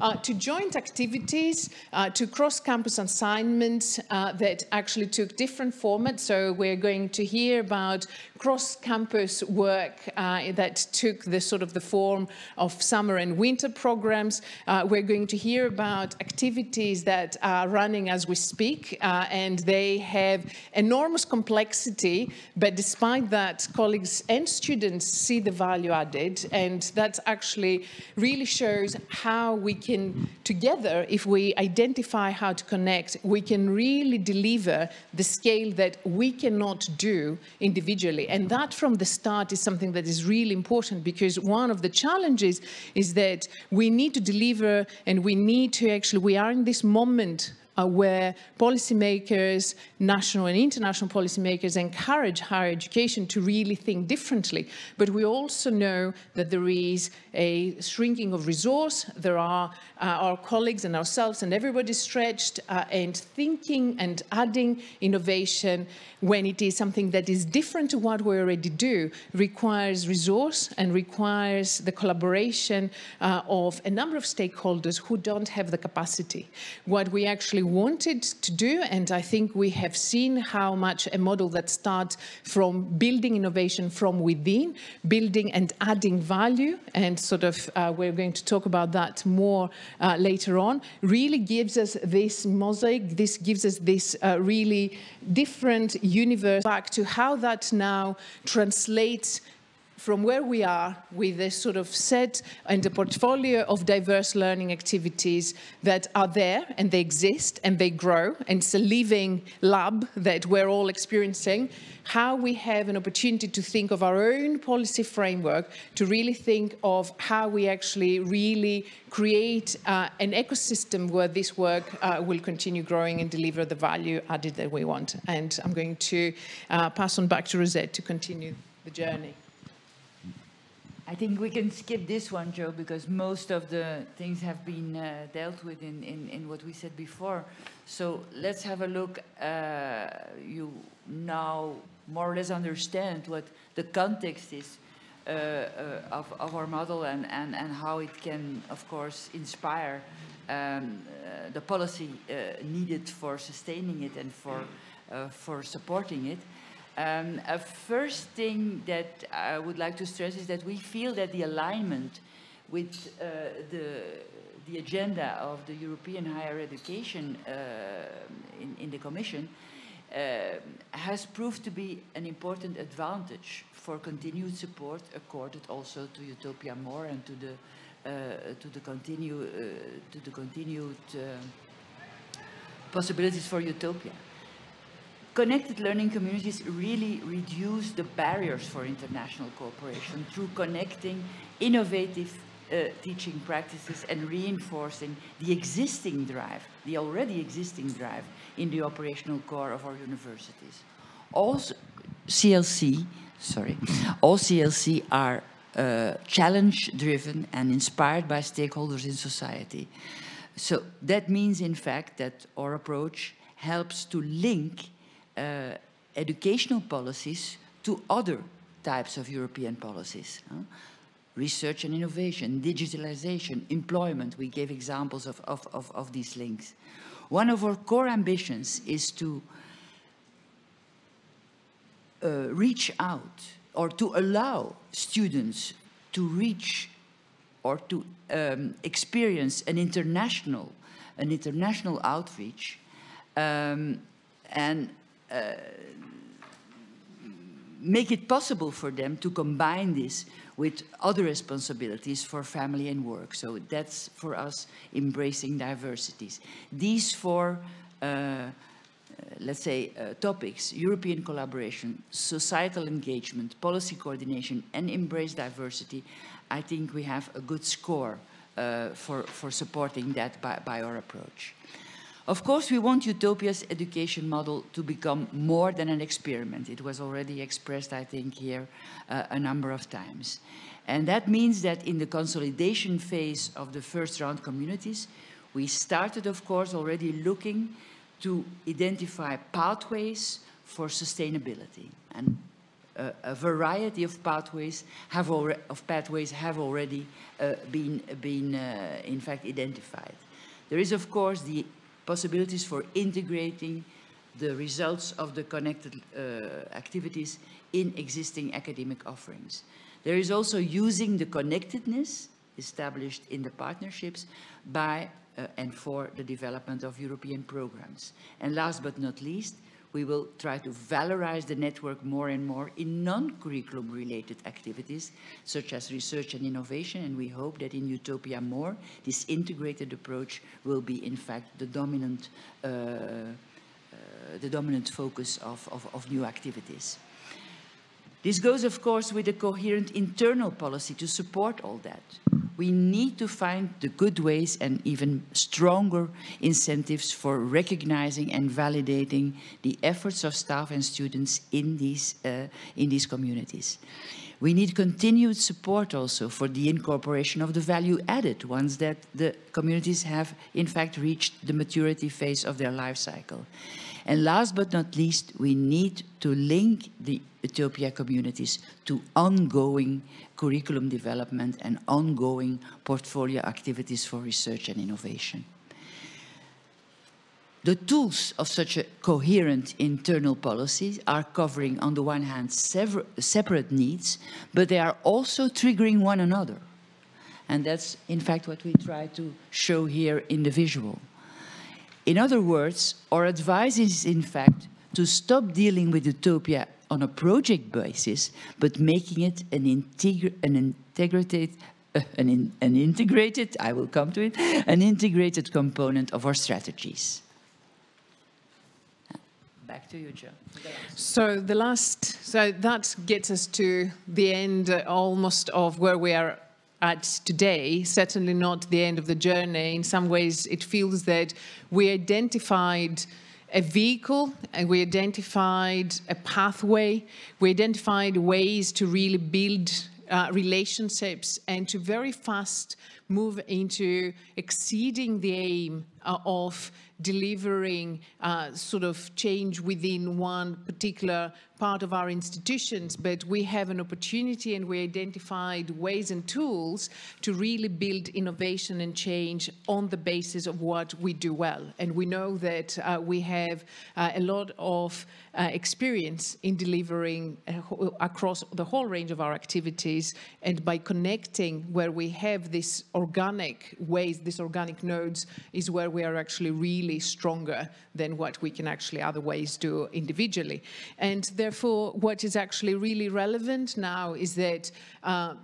uh, to joint activities, uh, to cross-campus assignments uh, that actually took different formats. So we're going to hear about cross-campus work uh, that took the sort of the form of summer and winter programs. Uh, we're going to hear about activities that are running as we speak, uh, and they have enormous complexity, but despite that, colleagues and students see the value added, and that actually really shows how we can, together, if we identify how to connect, we can really deliver the scale that we cannot do individually. And that from the start is something that is really important because one of the challenges is that we need to deliver and we need to actually, we are in this moment uh, where policymakers, national and international policymakers encourage higher education to really think differently. But we also know that there is a shrinking of resource. There are uh, our colleagues and ourselves and everybody stretched uh, and thinking and adding innovation when it is something that is different to what we already do requires resource and requires the collaboration uh, of a number of stakeholders who don't have the capacity. What we actually wanted to do, and I think we have seen how much a model that starts from building innovation from within, building and adding value, and sort of uh, we're going to talk about that more uh, later on, really gives us this mosaic, this gives us this uh, really different universe back to how that now translates from where we are with a sort of set and a portfolio of diverse learning activities that are there and they exist and they grow and it's a living lab that we're all experiencing, how we have an opportunity to think of our own policy framework, to really think of how we actually really create uh, an ecosystem where this work uh, will continue growing and deliver the value added that we want. And I'm going to uh, pass on back to Rosette to continue the journey. I think we can skip this one, Jo, because most of the things have been uh, dealt with in, in, in, what we said before. So let's have a look. Uh, you now more or less understand what the context is uh, uh of, of our model and, and, and how it can, of course, inspire um, uh, the policy uh, needed for sustaining it and for, for supporting it. Um, a first thing that I would like to stress is that we feel that the alignment with uh, the, the agenda of the European higher education uh, in, in, the Commission uh, has proved to be an important advantage for continued support accorded also to EUTOPIA More and to the uh, to the continue uh, to the continued uh, possibilities for EUTOPIA. Connected learning communities really reduce the barriers for international cooperation through connecting innovative uh, teaching practices and reinforcing the existing drive, the already existing drive in the operational core of our universities. All CLC, sorry, all CLC are uh, challenge-driven and inspired by stakeholders in society. So that means, in fact, that our approach helps to link uh, educational policies to other types of European policies. huh? Research and innovation, digitalization, employment, we gave examples of, of, of, of these links. One of our core ambitions is to uh, reach out or to allow students to reach or to um, experience an international, an international outreach um, and make it possible for them to combine this with other responsibilities for family and work. So that's for us embracing diversities. These four uh, let's say, uh, topics, European collaboration, societal engagement, policy coordination, and embrace diversity, I think we have a good score uh, for, for supporting that by, by our approach. Of course, we want EUTOPIA's education model to become more than an experiment. It was already expressed, I think, here uh, a number of times. And that means that in the consolidation phase of the first round communities, we started, of course, already looking to identify pathways for sustainability. And uh, a variety of pathways have, of pathways have already uh, been, been uh, in fact, identified. There is, of course, the possibilities for integrating the results of the connected uh, activities in existing academic offerings. There is also using the connectedness established in the partnerships by uh, and for the development of European programs. And last but not least, we will try to valorize the network more and more in non-curriculum related activities, such as research and innovation, and we hope that in EUTOPIA More, this integrated approach will be in fact the dominant, uh, uh, the dominant focus of, of, of new activities. This goes, of course, with a coherent internal policy to support all that. We need to find the good ways and even stronger incentives for recognizing and validating the efforts of staff and students in these, uh, in these communities. We need continued support also for the incorporation of the value added once that the communities have in fact reached the maturity phase of their life cycle. And last but not least, we need to link the EUTOPIA communities to ongoing curriculum development and ongoing portfolio activities for research and innovation. The tools of such a coherent internal policy are covering, on the one hand, several separate needs, but they are also triggering one another. And that's, in fact, what we try to show here in the visual. In other words, our advice is, in fact, to stop dealing with EUTOPIA on a project basis, but making it an, integr an integrated, uh, an, in, an integrated, I will come to it, an integrated component of our strategies. Back to you, Jo. So the last, so that gets us to the end uh, almost of where we are at today, certainly not the end of the journey. In some ways, it feels that we identified a vehicle and we identified a pathway. We identified ways to really build uh, relationships and to very fast move into exceeding the aim uh, of delivering uh, sort of change within one particular part of our institutions, but we have an opportunity and we identified ways and tools to really build innovation and change on the basis of what we do well. And we know that uh, we have uh, a lot of uh, experience in delivering uh, across the whole range of our activities and by connecting where we have this organic ways, these organic nodes is where we are actually really stronger than what we can actually otherwise do individually. And therefore, what is actually really relevant now is that uh,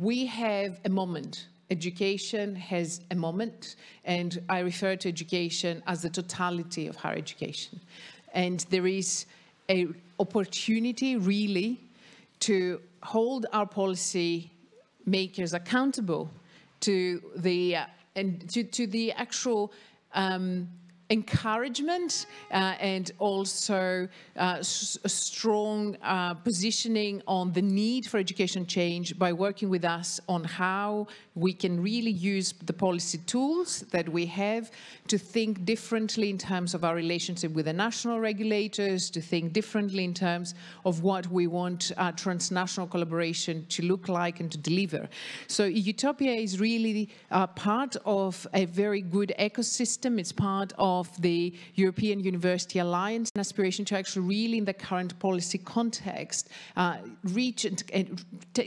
we have a moment education has a moment, and I refer to education as the totality of higher education. And there is an opportunity really to hold our policy makers accountable to the uh, and to, to the actual um, encouragement uh, and also uh, strong uh, positioning on the need for education change by working with us on how we can really use the policy tools that we have to think differently in terms of our relationship with the national regulators, to think differently in terms of what we want transnational collaboration to look like and to deliver. So EUTOPIA is really uh, part of a very good ecosystem. It's part of the European University Alliance, an aspiration to actually really in the current policy context uh, reach and, and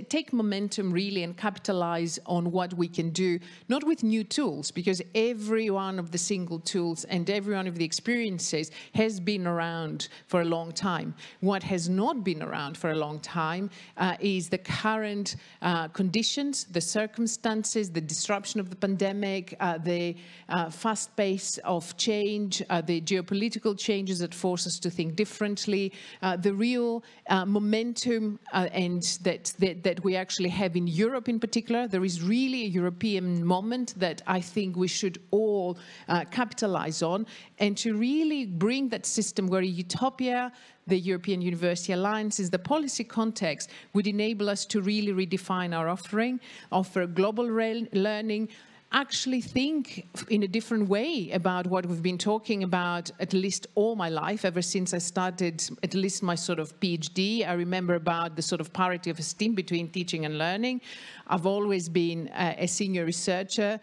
take momentum really and capitalize on what what we can do, not with new tools, because every one of the single tools and every one of the experiences has been around for a long time. What has not been around for a long time uh, is the current uh, conditions, the circumstances, the disruption of the pandemic, uh, the uh, fast pace of change, uh, the geopolitical changes that force us to think differently, uh, the real momentum and that, that, that we actually have in Europe in particular. There is really a European moment that I think we should all uh, capitalize on and to really bring that system where EUTOPIA the European University Alliance is the policy context would enable us to really redefine our offering, offer global learning, actually think in a different way about what we've been talking about at least all my life, ever since I started at least my sort of PhD. I remember about the sort of parity of esteem between teaching and learning. I've always been uh, a senior researcher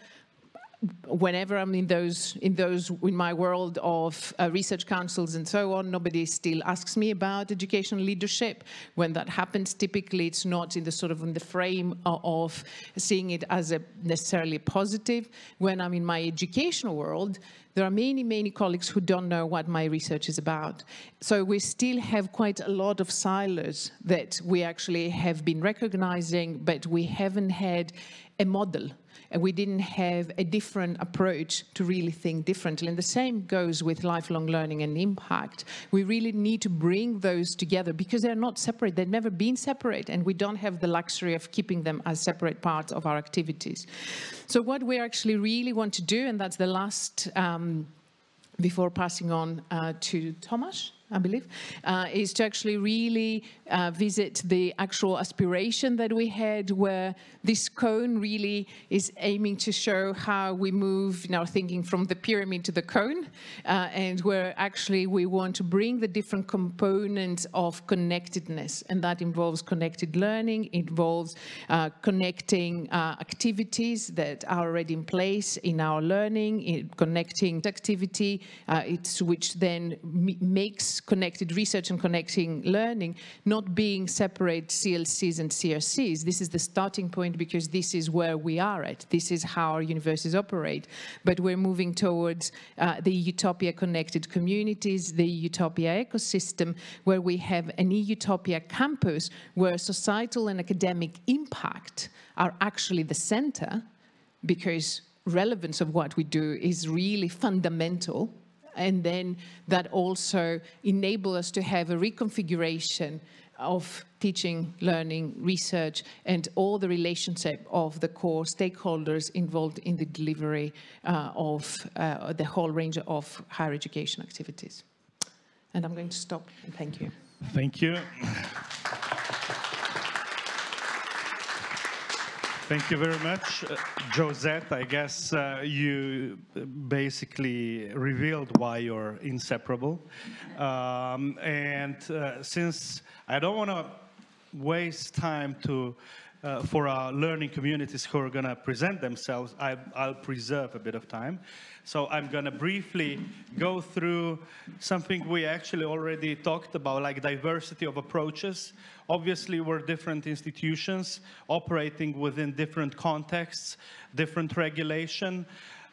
whenever I'm in those in those in my world of uh, research councils and so on, nobody still asks me about educational leadership. When that happens, typically it's not in the sort of in the frame of, seeing it as a necessarily positive. When I'm in my educational world, there are many, many colleagues who don't know what my research is about. So we still have quite a lot of silos that we actually have been recognizing, but we haven't had a model we didn't have a different approach to really think differently. And the same goes with lifelong learning and impact. We really need to bring those together because they're not separate. They've never been separate, and we don't have the luxury of keeping them as separate parts of our activities. So what we actually really want to do, and that's the last, um, before passing on uh, to Thomas, I believe, uh, is to actually really uh, visit the actual aspiration that we had where this cone really is aiming to show how we move in our thinking from the pyramid to the cone uh, and where actually we want to bring the different components of connectedness. And that involves connected learning, involves uh, connecting uh, activities that are already in place in our learning, connecting activity, uh, it's which then makes connected research and connecting learning, not being separate CLCs and CRCs. This is the starting point because this is where we are at. This is how our universities operate. But we're moving towards uh, the EUTOPIA connected communities, the EUTOPIA ecosystem, where we have an e-Utopia campus where societal and academic impact are actually the center because relevance of what we do is really fundamental and then that also enable us to have a reconfiguration of teaching, learning, research, and all the relationship of the core stakeholders involved in the delivery uh, of uh, the whole range of higher education activities. And I'm going to stop. Thank you. Thank you. Thank you very much. Uh, Josette, I guess uh, you basically revealed why you're inseparable. Um, and uh, since I don't want to waste time to uh, for our learning communities who are going to present themselves, I, will preserve a bit of time. So I'm going to briefly go through something we actually already talked about, like diversity of approaches. Obviously, we're different institutions operating within different contexts, different regulation.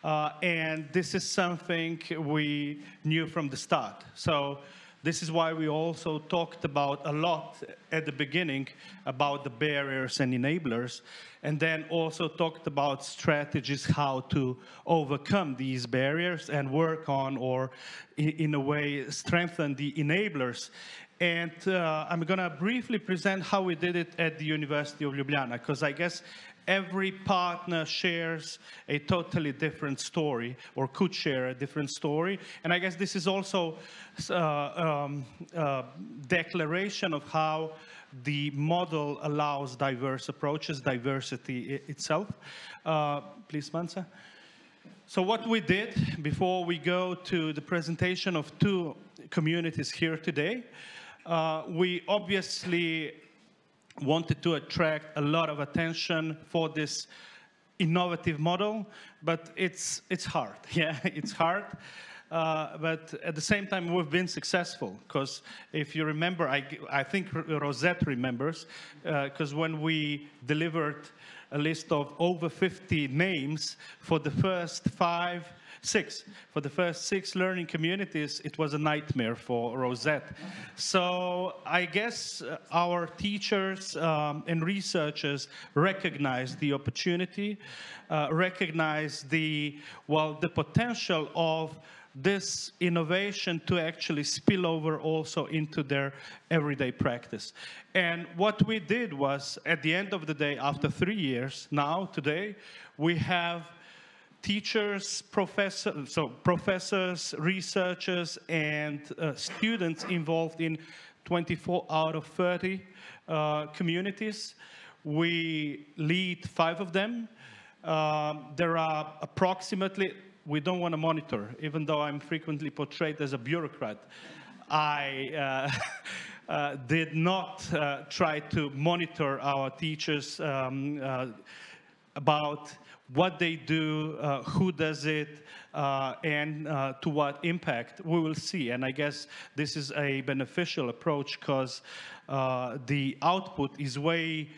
Uh, and this is something we knew from the start. So this is why we also talked about a lot at the beginning about the barriers and enablers, and then also talked about strategies how to overcome these barriers and work on or in, a way strengthen the enablers. And uh, I'm going to briefly present how we did it at the University of Ljubljana, because I guess every partner shares a totally different story or could share a different story. And I guess this is also uh, um, uh, declaration of how the model allows diverse approaches, diversity itself. Uh, please, Mansa. So what we did before we go to the presentation of two communities here today, uh, we obviously wanted to attract a lot of attention for this innovative model, but it's, it's hard. Yeah, it's hard. Uh, but at the same time, we've been successful because if you remember, I, I think Rosette remembers, because uh, when we delivered a list of over 50 names for the first five six. For the first six learning communities, it was a nightmare for Rosette. So I guess uh, our teachers um, and researchers recognize the opportunity, uh, recognize the, well, the potential of this innovation to actually spill over also into their everyday practice. And what we did was, at the end of the day, after three years, now, today, we have teachers, professors, so professors, researchers, and uh, students involved in 24 out of 30 uh, communities. We lead five of them. Um, there are approximately, we don't want to monitor, even though I'm frequently portrayed as a bureaucrat. I uh, uh, did not uh, try to monitor our teachers um, uh, about what they do, uh, who does it, uh, and uh, to what impact, we will see. And I guess this is a beneficial approach because uh, the output is way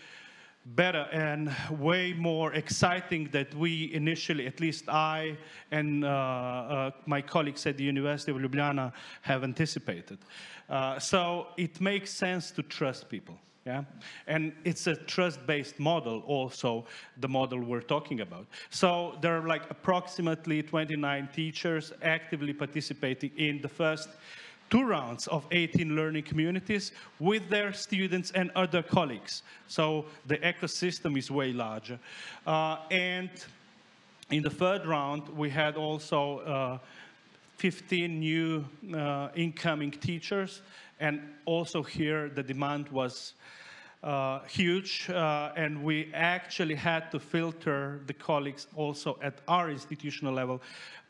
better and way more exciting that we initially, at least I and uh, uh, my colleagues at the University of Ljubljana have anticipated. so it makes sense to trust people. Yeah? And it's a trust-based model also, the model we're talking about. So there are like approximately 29 teachers actively participating in the first two rounds of 18 learning communities with their students and other colleagues. So the ecosystem is way larger. Uh, and in the third round, we had also uh, 15 new uh, incoming teachers. And also here, the demand was uh, huge, uh, and we actually had to filter the colleagues also at our institutional level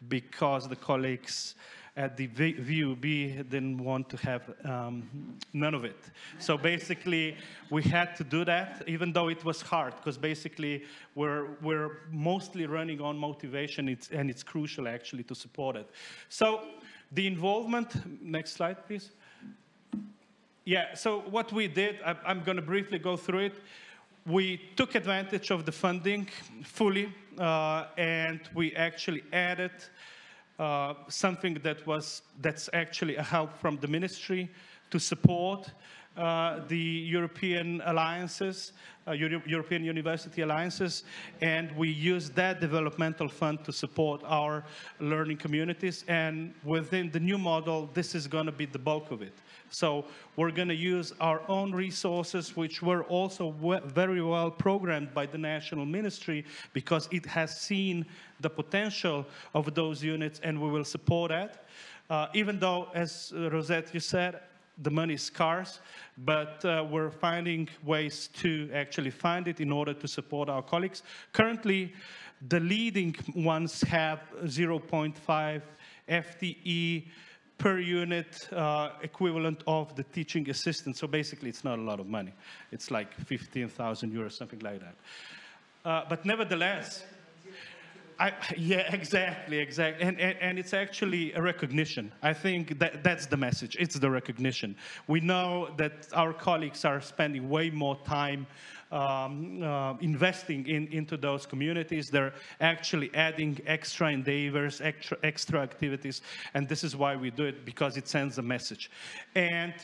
because the colleagues at the VUB didn't want to have um, none of it. So basically, we had to do that, even though it was hard, because basically we're, we're mostly running on motivation, it's, and it's crucial actually to support it. So the involvement, next slide, please. Yeah, so what we did, I'm going to briefly go through it. We took advantage of the funding fully, uh, and we actually added uh, something that was that's actually a help from the ministry to support uh, the European alliances, uh, Euro European university alliances, and we use that developmental fund to support our learning communities. And within the new model, this is going to be the bulk of it. So we're going to use our own resources, which were also very well programmed by the national ministry because it has seen the potential of those units and we will support that. Uh, even though, as uh, Rosette, you said, the money is scarce, but uh, we're finding ways to actually find it in order to support our colleagues. Currently, the leading ones have 0.5 FTE per unit uh, equivalent of the teaching assistant. So basically, it's not a lot of money. It's like 15,000 euros, something like that. Uh, but nevertheless, I, yeah, exactly, exactly. And, and, and, it's actually a recognition. I think that that's the message. It's the recognition. We know that our colleagues are spending way more time um, uh, investing in, into those communities. They're actually adding extra endeavors, extra, extra activities. And this is why we do it, because it sends a message. And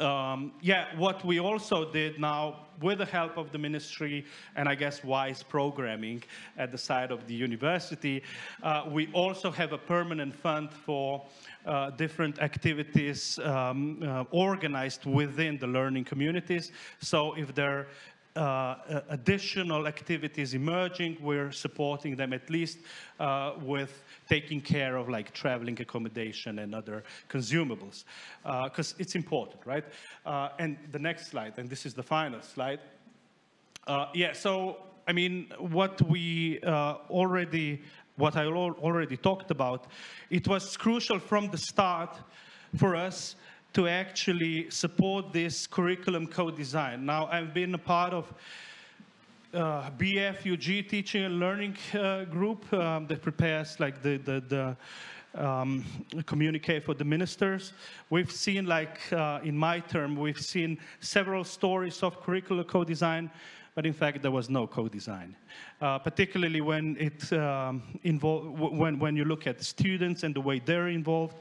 um, yeah, what we also did now, with the help of the ministry and I guess WISE programming at the side of the university, uh, we also have a permanent fund for uh, different activities um, uh, organized within the learning communities. So if there uh, additional activities emerging, we're supporting them at least uh, with taking care of like traveling accommodation and other consumables, because uh, it's important, right? Uh, and the next slide, and this is the final slide. Uh, yeah, so I mean, what we uh, already, what I already talked about, it was crucial from the start for us to actually support this curriculum co-design. Now, I've been a part of uh, BFUG teaching and learning uh, group um, that prepares like the, the, the um, communique for the ministers. We've seen like uh, in my term, we've seen several stories of curricular co-design, but in fact there was no co-design. Uh, particularly when it um, when, when you look at students and the way they're involved,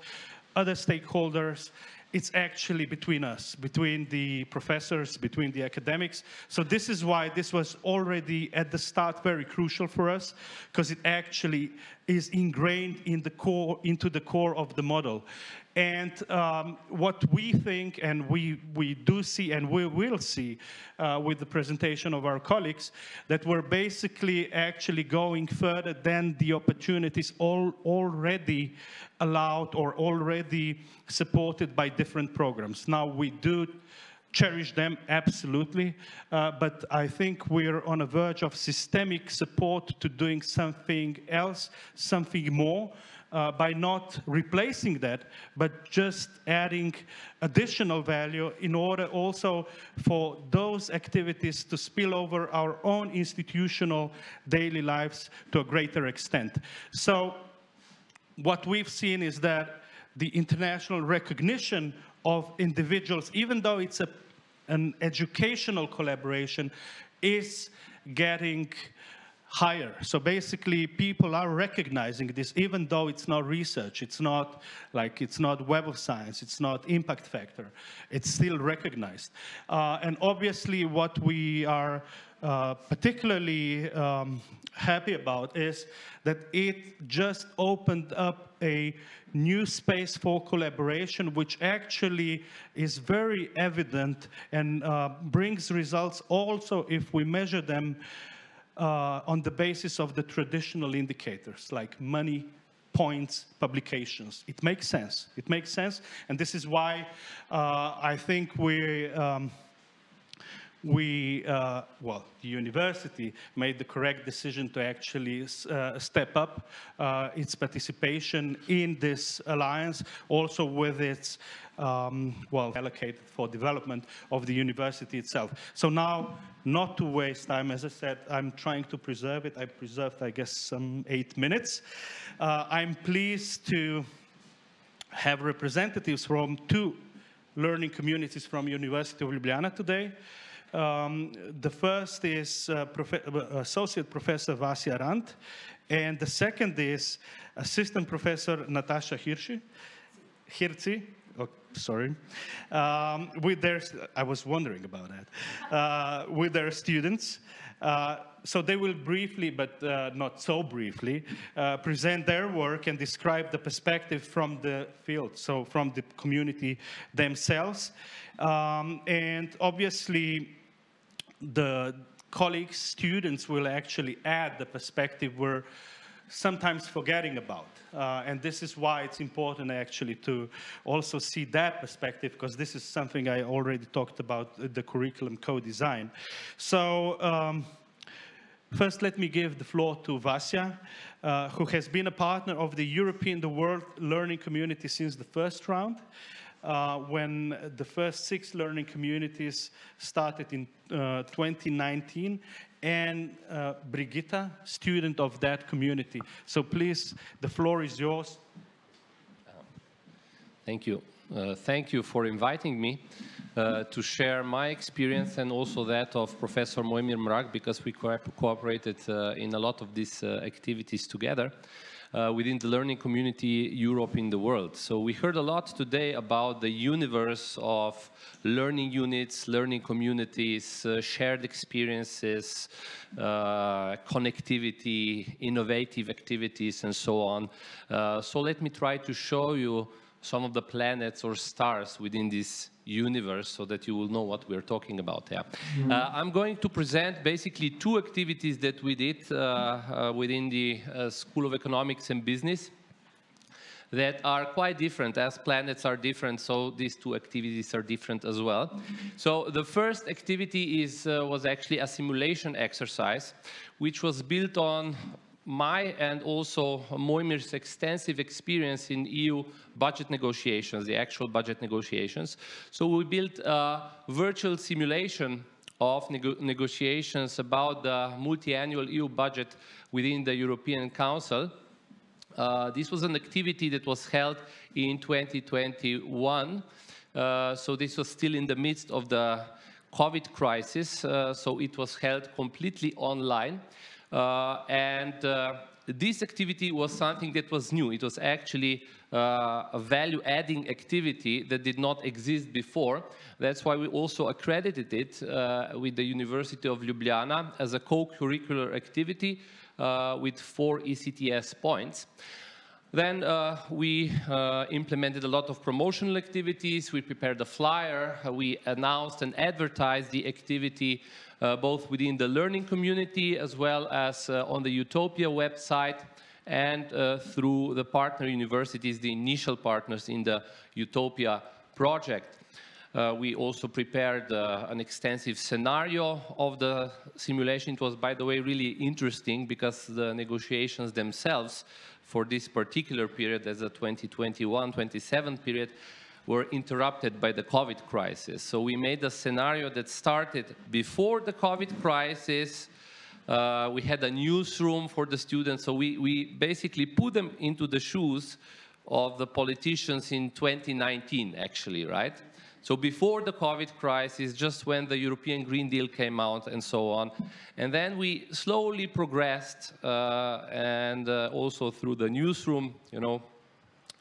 other stakeholders, it's actually between us, between the professors, between the academics. So this is why this was already at the start very crucial for us, because it actually is ingrained in the core, into the core of the model. And um, what we think, and we, we do see, and we will see uh, with the presentation of our colleagues, that we're basically actually going further than the opportunities all, already allowed or already supported by different programs. Now, we do cherish them, absolutely, uh, but I think we're on a verge of systemic support to doing something else, something more, uh, by not replacing that, but just adding additional value in order also for those activities to spill over our own institutional daily lives to a greater extent. So what we've seen is that the international recognition of individuals, even though it's a, an educational collaboration, is getting higher. So basically, people are recognizing this, even though it's not research, it's not like it's not web of science, it's not impact factor. It's still recognized. Uh, and obviously, what we are uh, particularly um, happy about is that it just opened up a new space for collaboration, which actually is very evident and uh, brings results also if we measure them uh, on the basis of the traditional indicators like money, points, publications. It makes sense. It makes sense, and this is why uh, I think we. Um, we, uh, well, the university made the correct decision to actually uh, step up uh, its participation in this alliance, also with its, um, well, allocated for development of the university itself. So now, not to waste time, as I said, I'm trying to preserve it. I preserved, I guess, some eight minutes. Uh, I'm pleased to have representatives from two learning communities from University of Ljubljana today. Um, the first is uh, Prof uh, Associate Professor Vasja Rant, and the second is Assistant Professor Natasha Hirschi. Hirci, oh, sorry, um, with their, I was wondering about that, uh, with their students. Uh, so they will briefly, but uh, not so briefly, uh, present their work and describe the perspective from the field, so from the community themselves. Um, and obviously, the colleagues, students will actually add the perspective we're sometimes forgetting about. Uh, and this is why it's important actually to also see that perspective because this is something I already talked about, the curriculum co-design. So um, first let me give the floor to Vasja, uh, who has been a partner of the European, the World Learning Community since the first round uh, when the first six learning communities started in uh, 2019 and uh, Brigitta, student of that community. So please, the floor is yours. Thank you. Uh, thank you for inviting me uh, to share my experience and also that of Professor Mojmir Mrak because we co cooperated uh, in a lot of these uh, activities together. Uh, within the learning community Europe in the world. So we heard a lot today about the universe of learning units, learning communities, uh, shared experiences, uh, connectivity, innovative activities, and so on. Uh, so let me try to show you some of the planets or stars within this universe so that you will know what we're talking about here. Mm-hmm. Uh, I'm going to present basically two activities that we did uh, uh, within the uh, School of Economics and Business that are quite different as planets are different so these two activities are different as well mm-hmm. so the first activity is uh, was actually a simulation exercise which was built on my and also Mojmir's extensive experience in EU budget negotiations, the actual budget negotiations. So we built a virtual simulation of nego negotiations about the multi-annual EU budget within the European Council. Uh, this was an activity that was held in 2021. Uh, so this was still in the midst of the COVID crisis, uh, so it was held completely online. Uh, and uh, this activity was something that was new. It was actually uh, a value-adding activity that did not exist before. That's why we also accredited it uh, with the University of Ljubljana as a co-curricular activity uh, with four ECTS points. Then uh, we implemented a lot of promotional activities. We prepared a flyer. we announced and advertised the activity both within the learning community as well as uh, on the EUTOPIA website and uh, through the partner universities, the initial partners in the EUTOPIA project. Uh, we also prepared uh, an extensive scenario of the simulation. It was, by the way, really interesting because the negotiations themselves for this particular period, as a 2021-27 period, were interrupted by the COVID crisis. So we made a scenario that started before the COVID crisis. Uh, we had a newsroom for the students. So we, we basically put them into the shoes of the politicians in 2019, actually, right? So before the COVID crisis, just when the European Green Deal came out and so on. And then we slowly progressed uh, and uh, also through the newsroom, you know,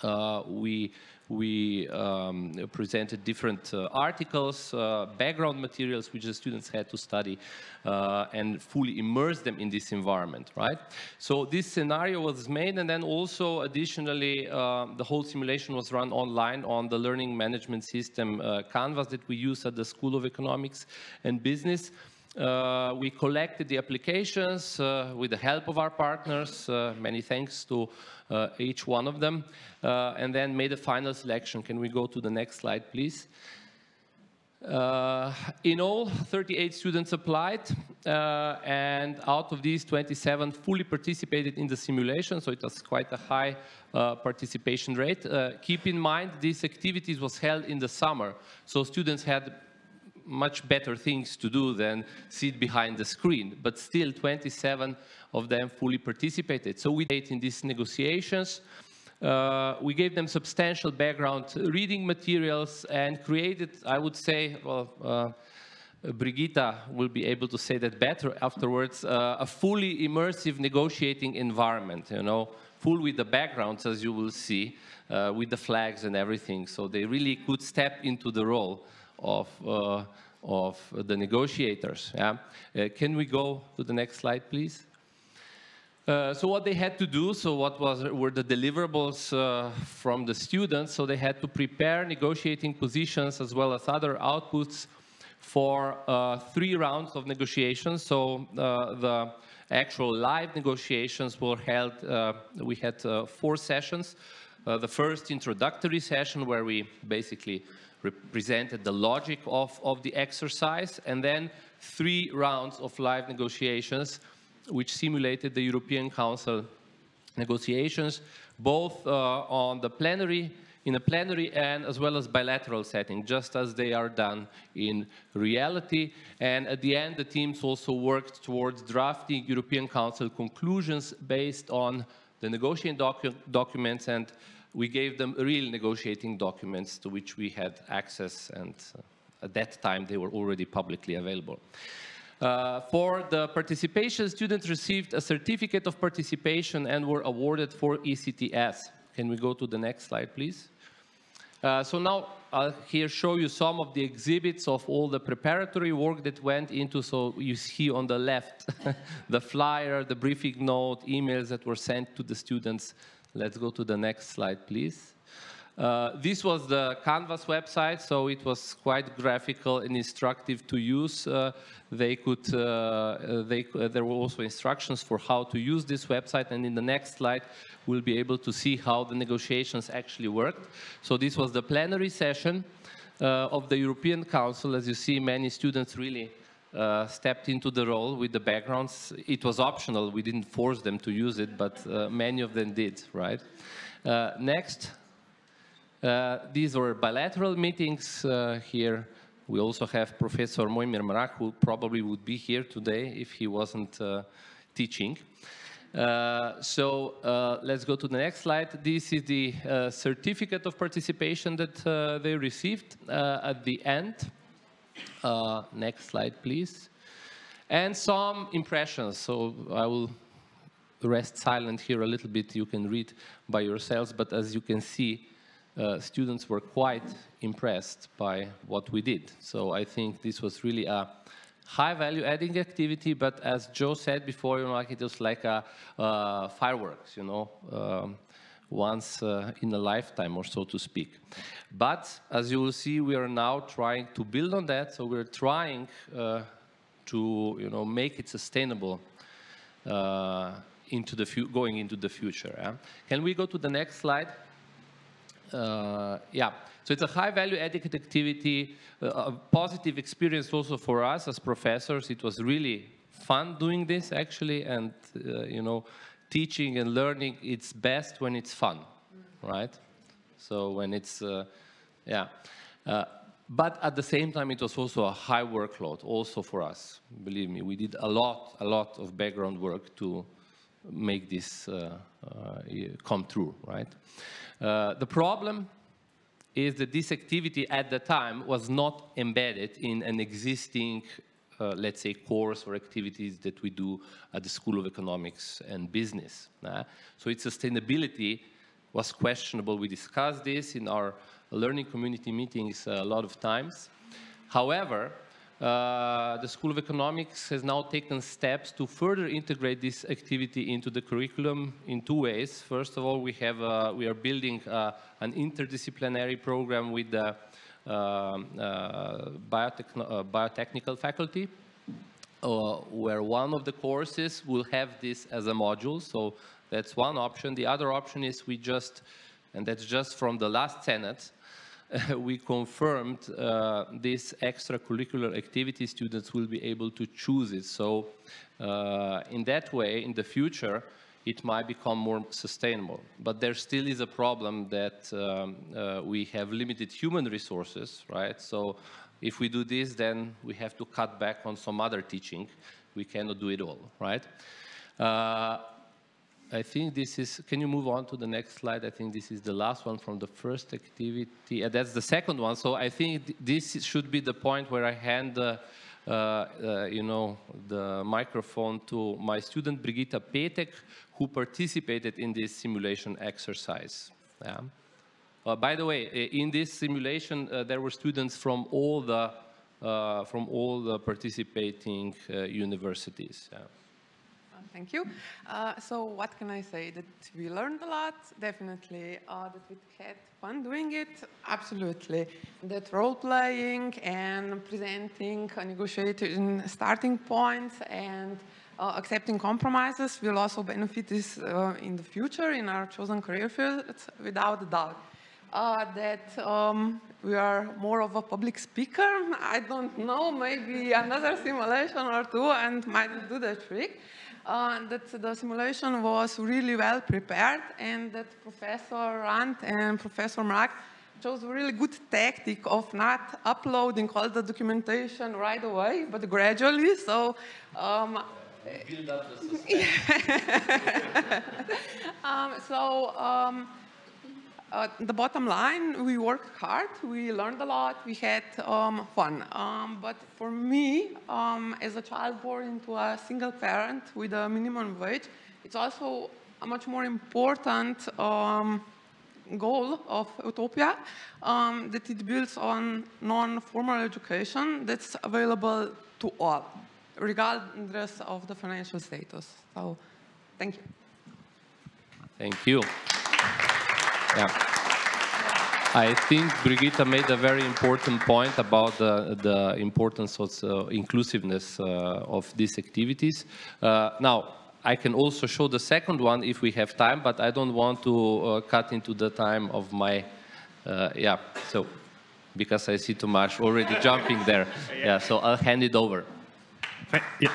uh, we we um, presented different uh, articles, uh, background materials which the students had to study uh, and fully immerse them in this environment, right? So this scenario was made and then also additionally uh, the whole simulation was run online on the learning management system Canvas that we use at the School of Economics and Business. Uh, we collected the applications uh, with the help of our partners. Uh, many thanks to uh, each one of them. Uh, and then made a final selection. Can we go to the next slide, please? Uh, in all, 38 students applied, and out of these, 27 fully participated in the simulation, so it was quite a high participation rate. keep in mind, these activities was held in the summer, so students had much better things to do than sit behind the screen. But still, 27 of them fully participated. So we did in these negotiations. Uh, we gave them substantial background reading materials and created, I would say, well, uh, Brigitta will be able to say that better afterwards, uh, a fully immersive negotiating environment, you know, full with the backgrounds, as you will see, uh, with the flags and everything. So they really could step into the role of, uh, of the negotiators. Yeah? Uh, can we go to the next slide, please? Uh, so what they had to do, so what was, were the deliverables uh, from the students, so they had to prepare negotiating positions as well as other outputs for uh, three rounds of negotiations. So uh, the actual live negotiations were held, we had four sessions. the first introductory session where we basically represented the logic of, of the exercise, and then three rounds of live negotiations, which simulated the European Council negotiations, both uh, on the plenary, in a plenary and as well as bilateral setting, just as they are done in reality. And at the end, the teams also worked towards drafting European Council conclusions based on the negotiating docu documents and we gave them real negotiating documents to which we had access, and uh, at that time they were already publicly available. Uh, for the participation, students received a certificate of participation and were awarded for ECTS. Can we go to the next slide, please? Uh, so now I'll here show you some of the exhibits of all the preparatory work that went into, so you see on the left, the flyer, the briefing note, emails that were sent to the students. Let's go to the next slide, please. Uh, this was the Canvas website, so it was quite graphical and instructive to use. Uh, they could, uh, uh they, uh, there were also instructions for how to use this website, and in the next slide, we'll be able to see how the negotiations actually worked. So this was the plenary session of the European Council. As you see, many students really uh, stepped into the role with the backgrounds. It was optional. We didn't force them to use it, but uh, many of them did, right? Uh, next. Uh, these were bilateral meetings uh, here. We also have Professor Mojmir Mrak, who probably would be here today if he wasn't uh, teaching. Uh, so uh, let's go to the next slide. This is the uh, certificate of participation that they received at the end. Next slide, please. And some impressions. So I will rest silent here a little bit. You can read by yourselves, but as you can see, uh, students were quite impressed by what we did. So I think this was really a high value adding activity, but as Jo said before, you know, like it was like a uh, fireworks, you know, um, once uh, in a lifetime or so to speak. But as you will see, we are now trying to build on that. So we're trying uh, to, you know, make it sustainable uh, into the going into the future. Yeah? Can we go to the next slide? uh, yeah, so it's a high value added activity, uh, a positive experience also for us as professors. It was really fun doing this actually, and uh, you know, teaching and learning, it's best when it's fun, right? So when it's, uh, yeah. Uh, but at the same time, it was also a high workload also for us. Believe me, we did a lot, a lot of background work to make this uh, come true, right? Uh, the problem is that this activity at the time was not embedded in an existing, uh, let's say, course or activities that we do at the School of Economics and Business. Uh, so its sustainability was questionable. We discussed this in our learning community meetings a lot of times. However, uh, the School of Economics has now taken steps to further integrate this activity into the curriculum in two ways. First of all, we, have, uh, we are building uh, an interdisciplinary program with the biotechn biotechnical faculty, where one of the courses will have this as a module. So that's one option. The other option is we just, and that's just from the last Senate, we confirmed uh, this extracurricular activity students will be able to choose it. So uh, in that way, in the future, it might become more sustainable. But there still is a problem that um, uh, we have limited human resources, right? So if we do this, then we have to cut back on some other teaching. We cannot do it all, right? Uh, I think this is, can you move on to the next slide? I think this is the last one from the first activity. Uh, that's the second one. So I think th this should be the point where I hand, you know, the microphone to my student, Brigitta Petek, who participated in this simulation exercise. Yeah. Uh, by the way, in this simulation, uh, there were students from all the, uh, from all the participating universities. Yeah. Thank you. Uh, so what can I say? That we learned a lot, definitely. Uh, that we had fun doing it, absolutely. That role-playing and presenting, uh, negotiating starting points and uh, accepting compromises will also benefit us uh, in the future in our chosen career fields, without a doubt. Uh, that um, we are more of a public speaker. I don't know, maybe another simulation or two and might do the trick uh, that the simulation was really well prepared and that Professor Rant and Professor Mark chose a really good tactic of not uploading all the documentation right away, but gradually. So, um, build up the um, so um, uh, the bottom line, we worked hard, we learned a lot, we had um, fun. Um, but for me, um, as a child born into a single parent with a minimum wage, it's also a much more important um, goal of EUTOPIA um, that it builds on non-formal education that's available to all, regardless of the financial status. So, thank you. Thank you. Yeah. I think Brigitta made a very important point about the, the importance of uh, inclusiveness uh, of these activities. Uh, now, I can also show the second one if we have time, but I don't want to uh, cut into the time of my, uh, yeah, so, because I see Tomaž already jumping there. Yeah, so I'll hand it over. Yeah.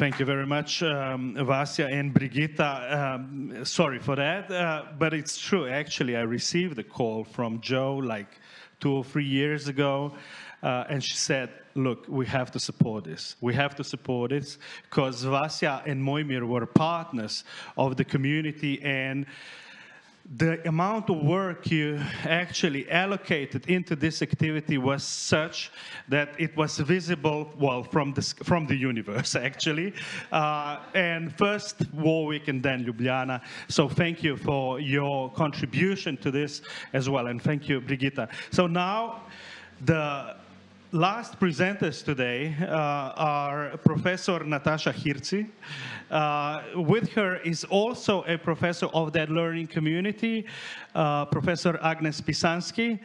Thank you very much, um, Vasja and Brigitta. Um, sorry for that, uh, but it's true. Actually, I received a call from Jo like two or three years ago, uh, and she said, look, we have to support this. We have to support this because Vasja and Mojmir were partners of the community and the amount of work you actually allocated into this activity was such that it was visible, well, from the, from the universe, actually. Uh, and first Warwick and then Ljubljana. So thank you for your contribution to this as well. And thank you, Brigitta. So now the last presenters today uh, are Professor Natasha Hirci. Uh, with her is also a professor of that learning community, uh, Professor Agnes Pisanski,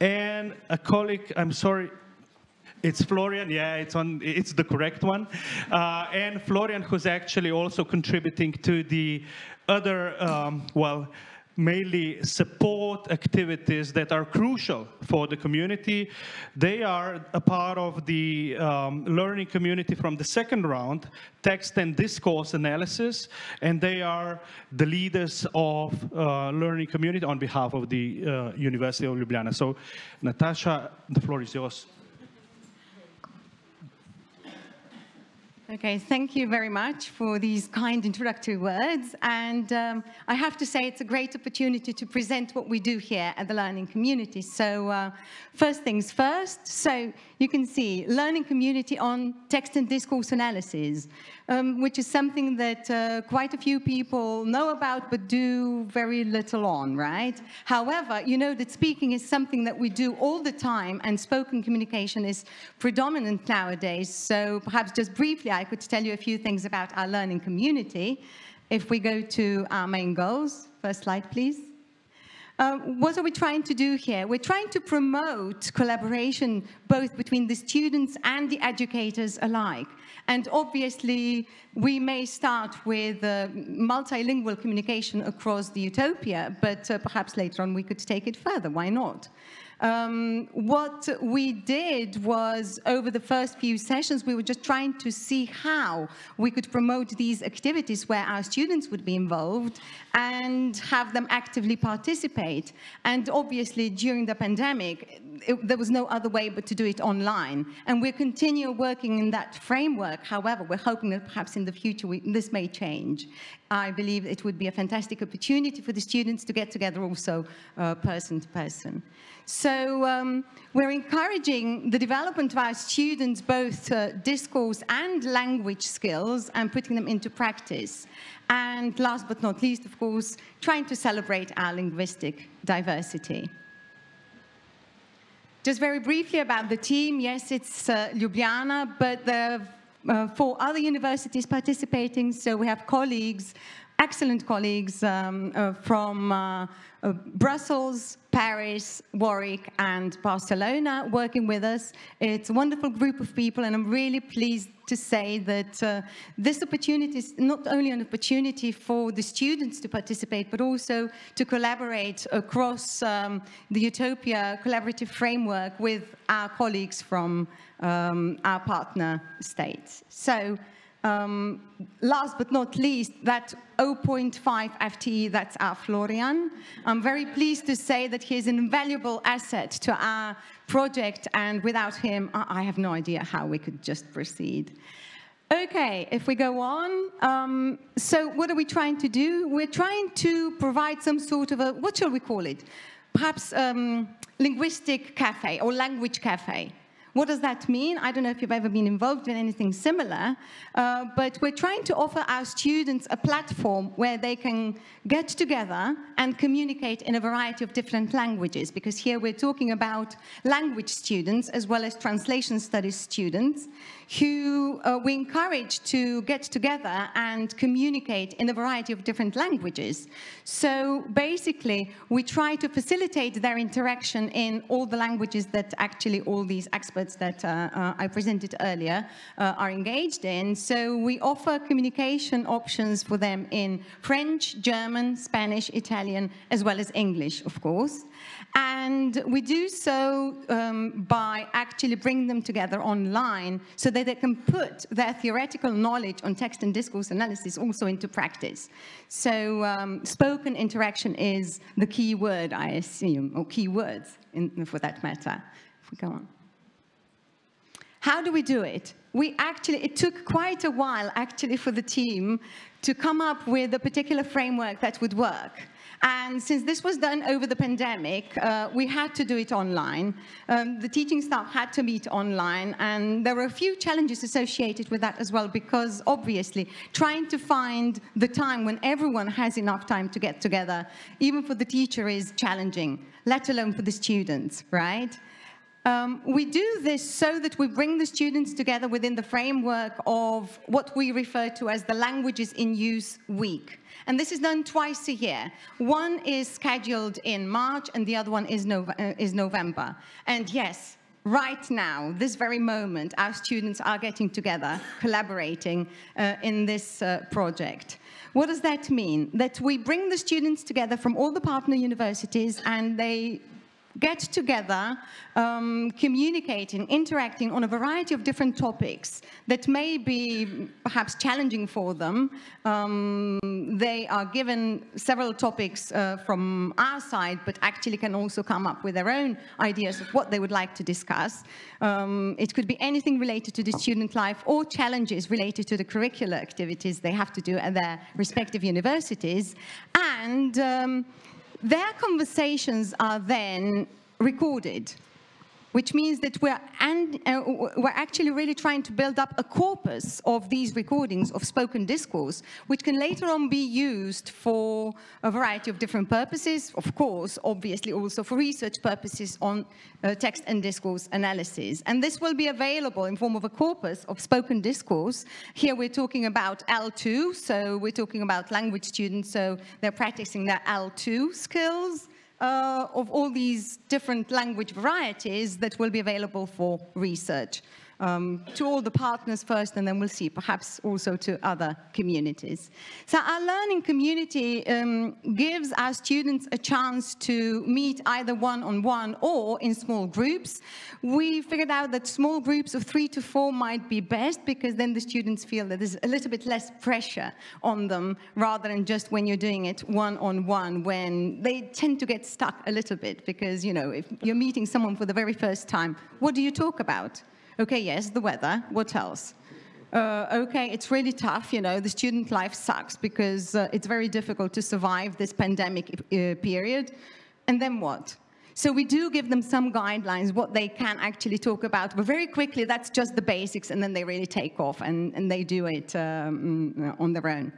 and a colleague, I'm sorry, it's Florian, yeah, it's on. It's the correct one, uh, and Florian, who's actually also contributing to the other, um, well, mainly support activities that are crucial for the community. They are a part of the um, learning community from the second round, text and discourse analysis, and they are the leaders of uh, learning community on behalf of the uh, University of Ljubljana. So, Natasha, the floor is yours. Okay, thank you very much for these kind introductory words. And um, I have to say it's a great opportunity to present what we do here at the Learning Community. So uh, first things first, so you can see Learning Community on Text and Discourse Analysis, um, which is something that uh, quite a few people know about but do very little on, right? However, you know that speaking is something that we do all the time and spoken communication is predominant nowadays. So perhaps just briefly, I could tell you a few things about our learning community. If we go to our main goals, first slide, please. Uh, what are we trying to do here? We're trying to promote collaboration both between the students and the educators alike. And obviously, we may start with uh, multilingual communication across the EUTOPIA, but uh, perhaps later on we could take it further. Why not? Um, what we did was, over the first few sessions, we were just trying to see how we could promote these activities where our students would be involved and have them actively participate. And obviously, during the pandemic, it, there was no other way but to do it online. And we continue working in that framework. However, we're hoping that perhaps in the future we, this may change. I believe it would be a fantastic opportunity for the students to get together also uh, person to person. So um, we're encouraging the development of our students, both uh, discourse and language skills, and putting them into practice. And last but not least, of course, trying to celebrate our linguistic diversity. Just very briefly about the team, yes, it's uh, Ljubljana, but there are uh, four other universities participating, so we have colleagues excellent colleagues um, uh, from uh, uh, Brussels, Paris, Warwick, and Barcelona working with us. It's a wonderful group of people, and I'm really pleased to say that uh, this opportunity is not only an opportunity for the students to participate, but also to collaborate across um, the EUTOPIA collaborative framework with our colleagues from um, our partner states. So um, last but not least, that 0.5 FTE, that's our Florian. I'm very pleased to say that he is an invaluable asset to our project, and without him, I have no idea how we could just proceed. Okay, if we go on, um, so what are we trying to do? We're trying to provide some sort of a, what shall we call it? Perhaps um, linguistic cafe or language cafe. What does that mean? I don't know if you've ever been involved in anything similar, uh, but we're trying to offer our students a platform where they can get together and communicate in a variety of different languages, because here we're talking about language students as well as translation studies students who uh, we encourage to get together and communicate in a variety of different languages. So basically, we try to facilitate their interaction in all the languages that actually all these experts that uh, uh, I presented earlier uh, are engaged in. So we offer communication options for them in French, German, Spanish, Italian, as well as English, of course. And we do so um, by actually bringing them together online so that they can put their theoretical knowledge on text and discourse analysis also into practice. So um, spoken interaction is the key word, I assume, or key words in, for that matter. If we go on. How do we do it? We actually, it took quite a while actually for the team to come up with a particular framework that would work. And since this was done over the pandemic, uh, we had to do it online. Um, the teaching staff had to meet online, and there were a few challenges associated with that as well, because obviously trying to find the time when everyone has enough time to get together, even for the teacher, is challenging, let alone for the students, right? Um, we do this so that we bring the students together within the framework of what we refer to as the Languages in Use Week. And this is done twice a year. One is scheduled in March and the other one is, uh, is November. And yes, right now, this very moment, our students are getting together, collaborating uh, in this uh, project. What does that mean? That we bring the students together from all the partner universities and they get together, um, communicating, interacting on a variety of different topics that may be perhaps challenging for them. Um, they are given several topics uh, from our side, but actually can also come up with their own ideas of what they would like to discuss. Um, it could be anything related to the student life or challenges related to the curricular activities they have to do at their respective universities. And um, their conversations are then recorded which means that we're, and, uh, we're actually really trying to build up a corpus of these recordings of spoken discourse, which can later on be used for a variety of different purposes, of course, obviously also for research purposes on uh, text and discourse analysis. And this will be available in form of a corpus of spoken discourse. Here we're talking about L2, so we're talking about language students, so they're practicing their L2 skills uh, of all these different language varieties that will be available for research um, to all the partners first, and then we'll see, perhaps also to other communities. So our learning community um, gives our students a chance to meet either one-on-one -on -one or in small groups. We figured out that small groups of three to four might be best because then the students feel that there's a little bit less pressure on them rather than just when you're doing it one-on-one -on -one when they tend to get stuck a little bit because, you know, if you're meeting someone for the very first time, what do you talk about? Okay, yes, the weather. What else? Uh, okay, it's really tough, you know, the student life sucks because uh, it's very difficult to survive this pandemic uh, period. And then what? So we do give them some guidelines, what they can actually talk about, but very quickly that's just the basics and then they really take off and, and they do it um, on their own.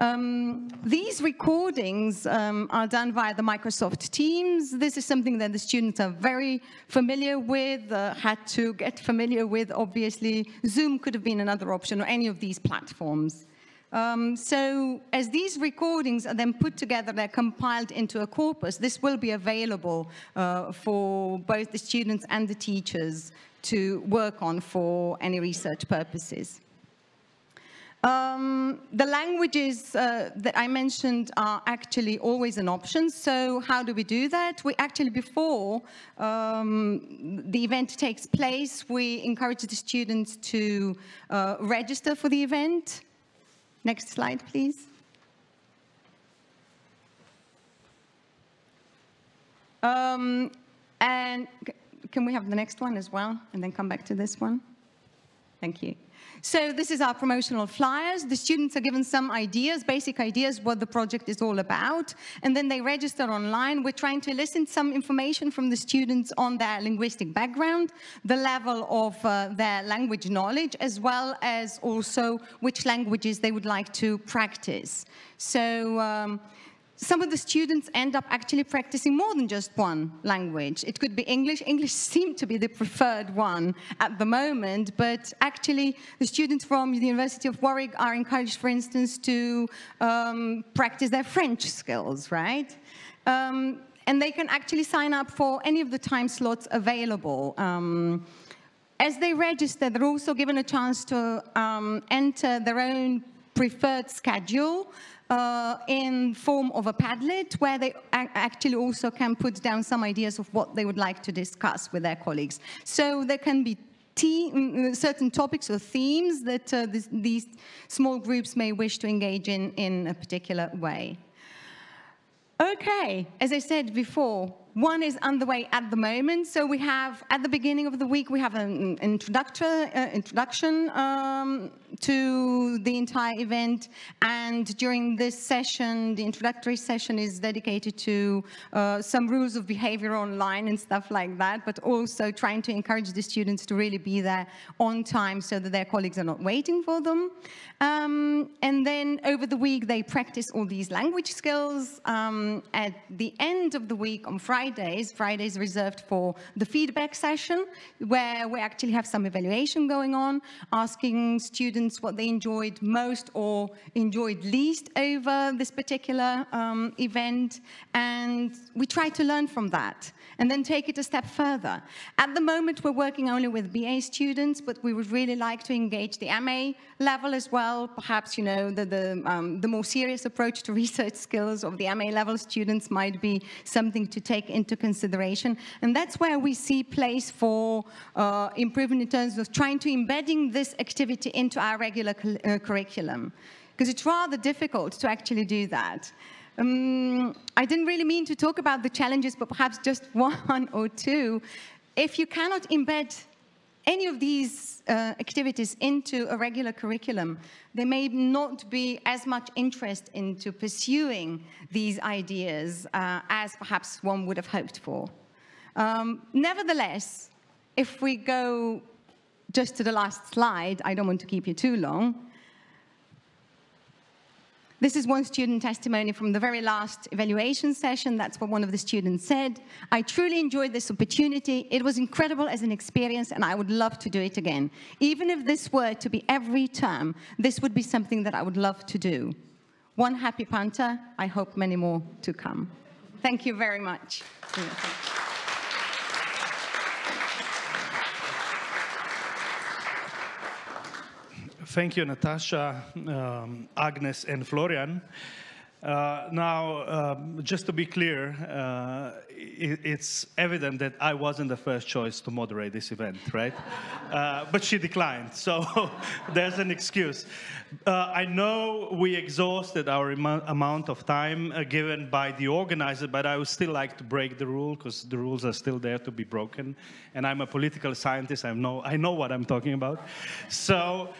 Um, these recordings um, are done via the Microsoft Teams. This is something that the students are very familiar with, uh, had to get familiar with, obviously. Zoom could have been another option, or any of these platforms. Um, so as these recordings are then put together, they're compiled into a corpus, this will be available uh, for both the students and the teachers to work on for any research purposes. Um, the languages uh, that I mentioned are actually always an option. So how do we do that? We actually, before um, the event takes place, we encourage the students to uh, register for the event. Next slide, please. Um, and can we have the next one as well, and then come back to this one? Thank you. So this is our promotional flyers. The students are given some ideas, basic ideas, what the project is all about, and then they register online. We're trying to listen some information from the students on their linguistic background, the level of uh, their language knowledge, as well as also which languages they would like to practice. So um, some of the students end up actually practicing more than just one language. It could be English. English seemed to be the preferred one at the moment, but actually the students from the University of Warwick are encouraged, for instance, to um, practice their French skills, right? Um, and they can actually sign up for any of the time slots available. Um, as they register, they're also given a chance to um, enter their own preferred schedule uh, in form of a Padlet where they actually also can put down some ideas of what they would like to discuss with their colleagues. So there can be mm, certain topics or themes that uh, this, these small groups may wish to engage in in a particular way. Okay, as I said before, one is underway at the moment. So we have, at the beginning of the week, we have an uh, introduction um, to the entire event. And during this session, the introductory session is dedicated to uh, some rules of behavior online and stuff like that, but also trying to encourage the students to really be there on time so that their colleagues are not waiting for them. Um, and then over the week, they practice all these language skills. Um, at the end of the week, on Fridays, Fridays reserved for the feedback session, where we actually have some evaluation going on, asking students what they enjoyed most or enjoyed least over this particular um, event. And we try to learn from that and then take it a step further. At the moment, we're working only with BA students, but we would really like to engage the MA level as well. Perhaps, you know, the, the, um, the more serious approach to research skills of the MA level students might be something to take into consideration. And that's where we see place for uh, improvement in terms of trying to embedding this activity into our regular uh, curriculum. Because it's rather difficult to actually do that. Um, I didn't really mean to talk about the challenges, but perhaps just one or two. If you cannot embed any of these uh, activities into a regular curriculum, there may not be as much interest into pursuing these ideas uh, as perhaps one would have hoped for. Um, nevertheless, if we go just to the last slide, I don't want to keep you too long, this is one student testimony from the very last evaluation session. That's what one of the students said. I truly enjoyed this opportunity. It was incredible as an experience, and I would love to do it again. Even if this were to be every term, this would be something that I would love to do. One happy punter. I hope many more to come. Thank you very much. Thank you, Natasha, um, Agnes, and Florian. Uh, now, um, just to be clear, uh, it, it's evident that I wasn't the first choice to moderate this event, right? uh, but she declined, so there's an excuse. Uh, I know we exhausted our amount of time uh, given by the organizer, but I would still like to break the rule because the rules are still there to be broken. And I'm a political scientist, I know, I know what I'm talking about. So.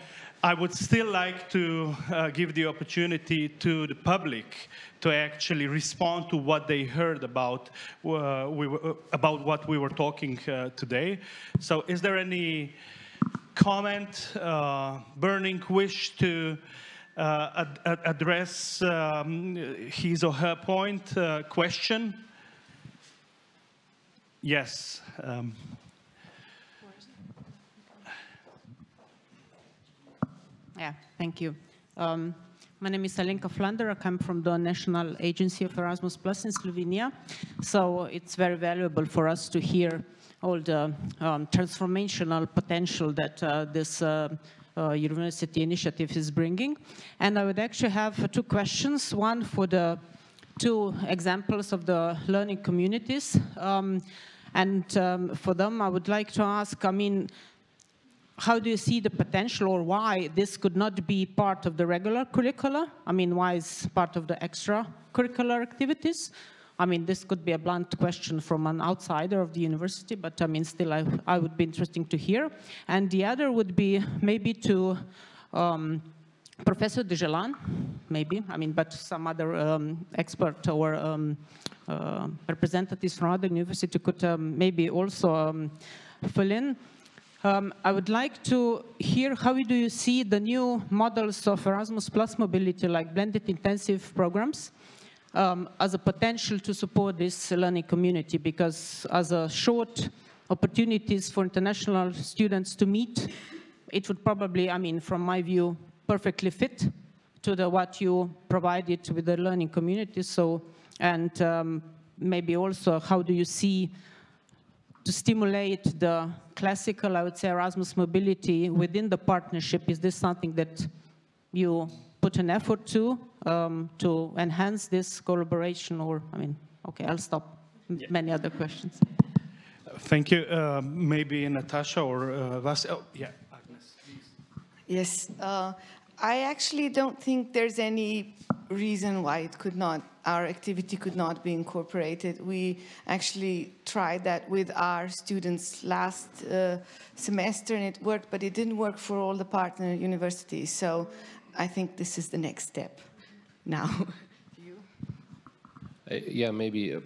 I would still like to uh, give the opportunity to the public to actually respond to what they heard about, uh, we were, uh, about what we were talking uh, today. So is there any comment, uh, burning wish to uh, ad address um, his or her point, question? Yes. Um. Yeah, thank you. Um, my name is Alenka Flander. I come from the National Agency of Erasmus Plus in Slovenia. So it's very valuable for us to hear all the um, transformational potential that uh, this uh, uh, university initiative is bringing. And I would actually have two questions. One for the two examples of the learning communities. Um, and um, for them, I would like to ask, I mean, how do you see the potential or why this could not be part of the regular curricula? I mean, why is part of the extra curricular activities? I mean, this could be a blunt question from an outsider of the university, but I mean, still, I, I would be interesting to hear. And the other would be maybe to um, Professor Deželan, maybe, I mean, but some other um, expert or um, uh, representatives from other university could um, maybe also um, fill in. Um, I would like to hear how do you see the new models of Erasmus Plus mobility, like blended intensive programs, um, as a potential to support this learning community because as a short opportunities for international students to meet, it would probably, I mean, from my view, perfectly fit to the what you provided with the learning community. So, and um, maybe also how do you see to stimulate the classical, I would say, Erasmus mobility within the partnership? Is this something that you put an effort to, um, to enhance this collaboration or, I mean, okay, I'll stop. Yeah. Many other questions. Thank you. Uh, maybe Natasha or uh, Vas oh, yeah, Agnes, Yes, uh, I actually don't think there's any reason why it could not, our activity could not be incorporated. We actually tried that with our students last uh, semester and it worked, but it didn't work for all the partner universities. So I think this is the next step now. uh, yeah, maybe uh,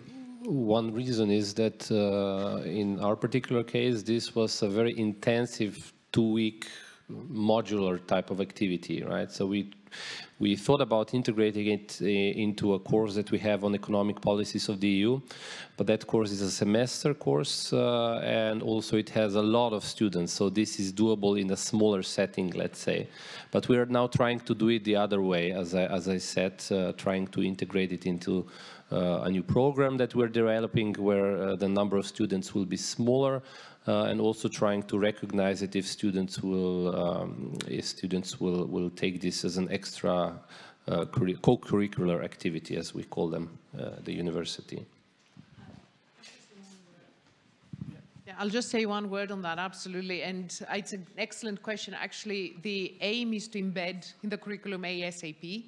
one reason is that uh, in our particular case, this was a very intensive two-week modular type of activity, right? So we we thought about integrating it uh, into a course that we have on economic policies of the EU, but that course is a semester course uh, and also it has a lot of students, so this is doable in a smaller setting, let's say. But we are now trying to do it the other way, as I, as I said, uh, trying to integrate it into uh, a new program that we're developing where uh, the number of students will be smaller uh, and also trying to recognize it if students will um, if students will will take this as an extra uh, co-curricular activity, as we call them, uh, the university. I'll just say one word on that, absolutely. And it's an excellent question. Actually, the aim is to embed in the curriculum ASAP.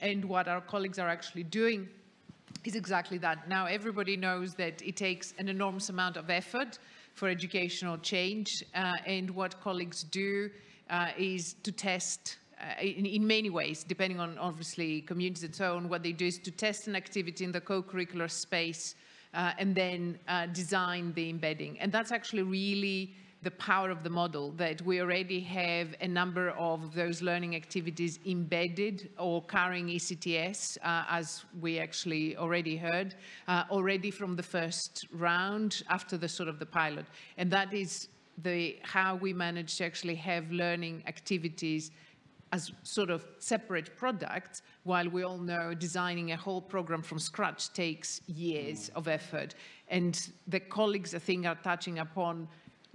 And what our colleagues are actually doing is exactly that. Now, everybody knows that it takes an enormous amount of effort for educational change. Uh, and what colleagues do uh, is to test uh, in, in, many ways, depending on obviously communities and so on, what they do is to test an activity in the co-curricular space uh, and then uh, design the embedding. And that's actually really the power of the model, that we already have a number of those learning activities embedded or carrying ECTS, uh, as we actually already heard, uh, already from the first round after the sort of the pilot. And that is the how we manage to actually have learning activities as sort of separate products, while we all know designing a whole program from scratch takes years of effort. And the colleagues, I think, are touching upon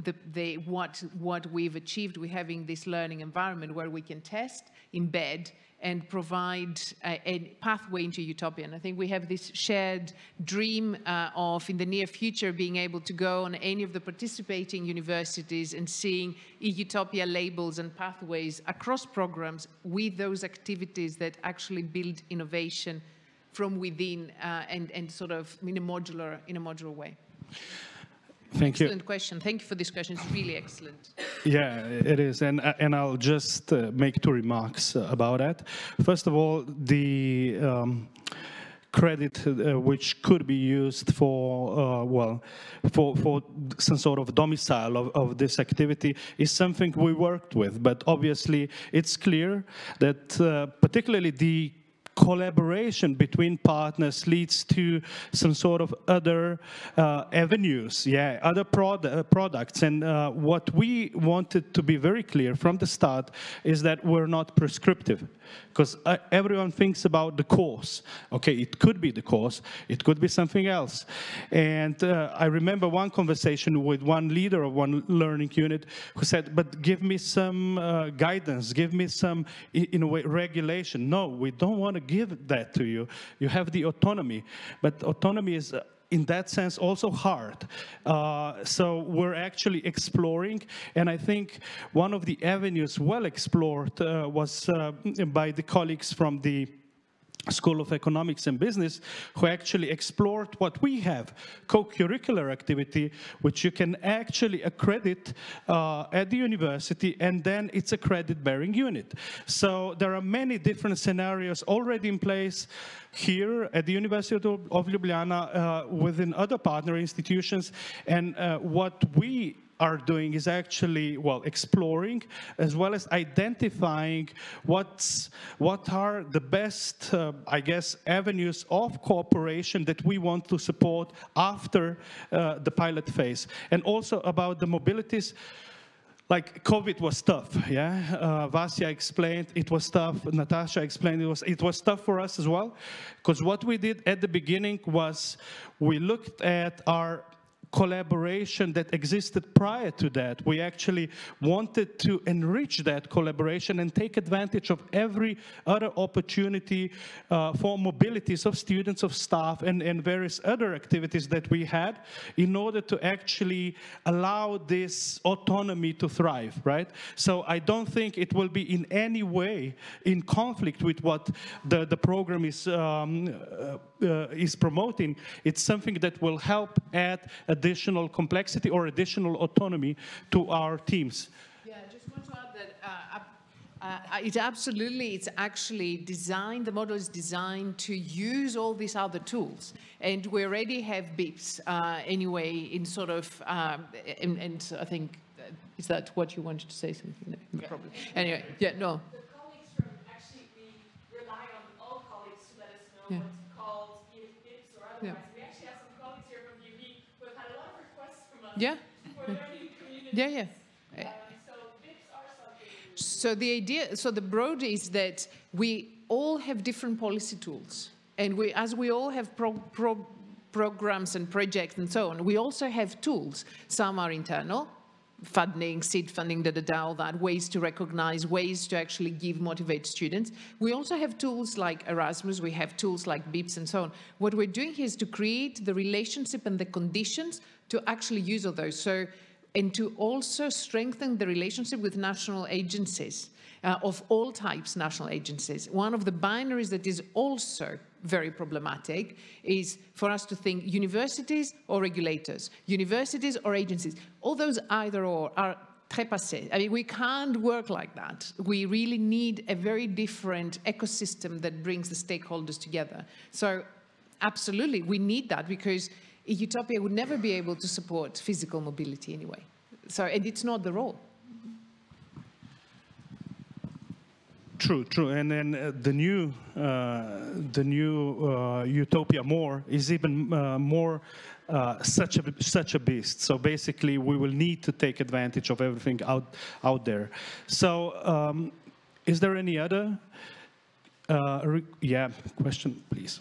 the, the, what, what we've achieved with having this learning environment where we can test, embed, and provide a, a pathway into EUTOPIA. And I think we have this shared dream uh, of, in the near future, being able to go on any of the participating universities and seeing EUTOPIA labels and pathways across programs with those activities that actually build innovation from within uh, and, and sort of in a modular, in a modular way. Thank excellent you. question. Thank you for this question. It's really excellent. Yeah, it is. And, and I'll just uh, make two remarks uh, about that. First of all, the um, credit uh, which could be used for, uh, well, for, for some sort of domicile of, of this activity is something we worked with. But obviously, it's clear that uh, particularly the collaboration between partners leads to some sort of other uh, avenues, yeah, other prod uh, products. And uh, what we wanted to be very clear from the start is that we're not prescriptive because uh, everyone thinks about the course. Okay, it could be the course, it could be something else. And uh, I remember one conversation with one leader of one learning unit who said, but give me some uh, guidance, give me some, in a way, regulation. No, we don't want to give that to you. You have the autonomy, but autonomy is uh, in that sense also hard. Uh, so we're actually exploring, and I think one of the avenues well explored uh, was uh, by the colleagues from the School of Economics and Business, who actually explored what we have, co-curricular activity, which you can actually accredit uh, at the university, and then it's a credit-bearing unit. So there are many different scenarios already in place here at the University of, Ljubljana uh, within other partner institutions, and uh, what we are doing is actually, well, exploring as well as identifying what's, what are the best, uh, I guess, avenues of cooperation that we want to support after uh, the pilot phase. And also about the mobilities, like COVID was tough, yeah. Uh, Vasja explained it was tough. Natasha explained it was it was tough for us as well, because what we did at the beginning was we looked at our collaboration that existed prior to that. We actually wanted to enrich that collaboration and take advantage of every other opportunity uh, for mobilities of students, of staff, and, and various other activities that we had in order to actually allow this autonomy to thrive, right? So I don't think it will be in any way in conflict with what the, the program is, um, uh, uh, is promoting. It's something that will help add additional complexity or additional autonomy to our teams. Yeah, I just want to add that uh, uh, it absolutely, it's actually designed, the model is designed to use all these other tools. And we already have BIPs uh, anyway in sort of, um, and, and, I think, uh, is that what you wanted to say something? No, yeah. Probably. Anyway, yeah, no. The colleagues from, actually, we rely on all colleagues to let us know yeah. What's called, BIPs or otherwise. Yeah. Yeah. Yeah, yeah. So the idea, so the broad is that we all have different policy tools. And we, as we all have pro, pro, programs and projects and so on, we also have tools. Some are internal, funding, seed funding, da, da, da, all that, ways to recognize, ways to actually give, motivate students. We also have tools like Erasmus, we have tools like BIPs and so on. What we're doing here is to create the relationship and the conditions to actually use all those. So, and to also strengthen the relationship with national agencies uh, of all types, national agencies. One of the binaries that is also very problematic is for us to think universities or regulators, universities or agencies. All those either or are très passé. I mean, we can't work like that. We really need a very different ecosystem that brings the stakeholders together. So absolutely, we need that because EUTOPIA would never be able to support physical mobility anyway. So, and it's not the role. True, true, and then uh, the new, uh, the new uh, EUTOPIA More is even uh, more uh, such a such a beast. So basically, we will need to take advantage of everything out out there. So, um, is there any other? Uh, yeah, question, please.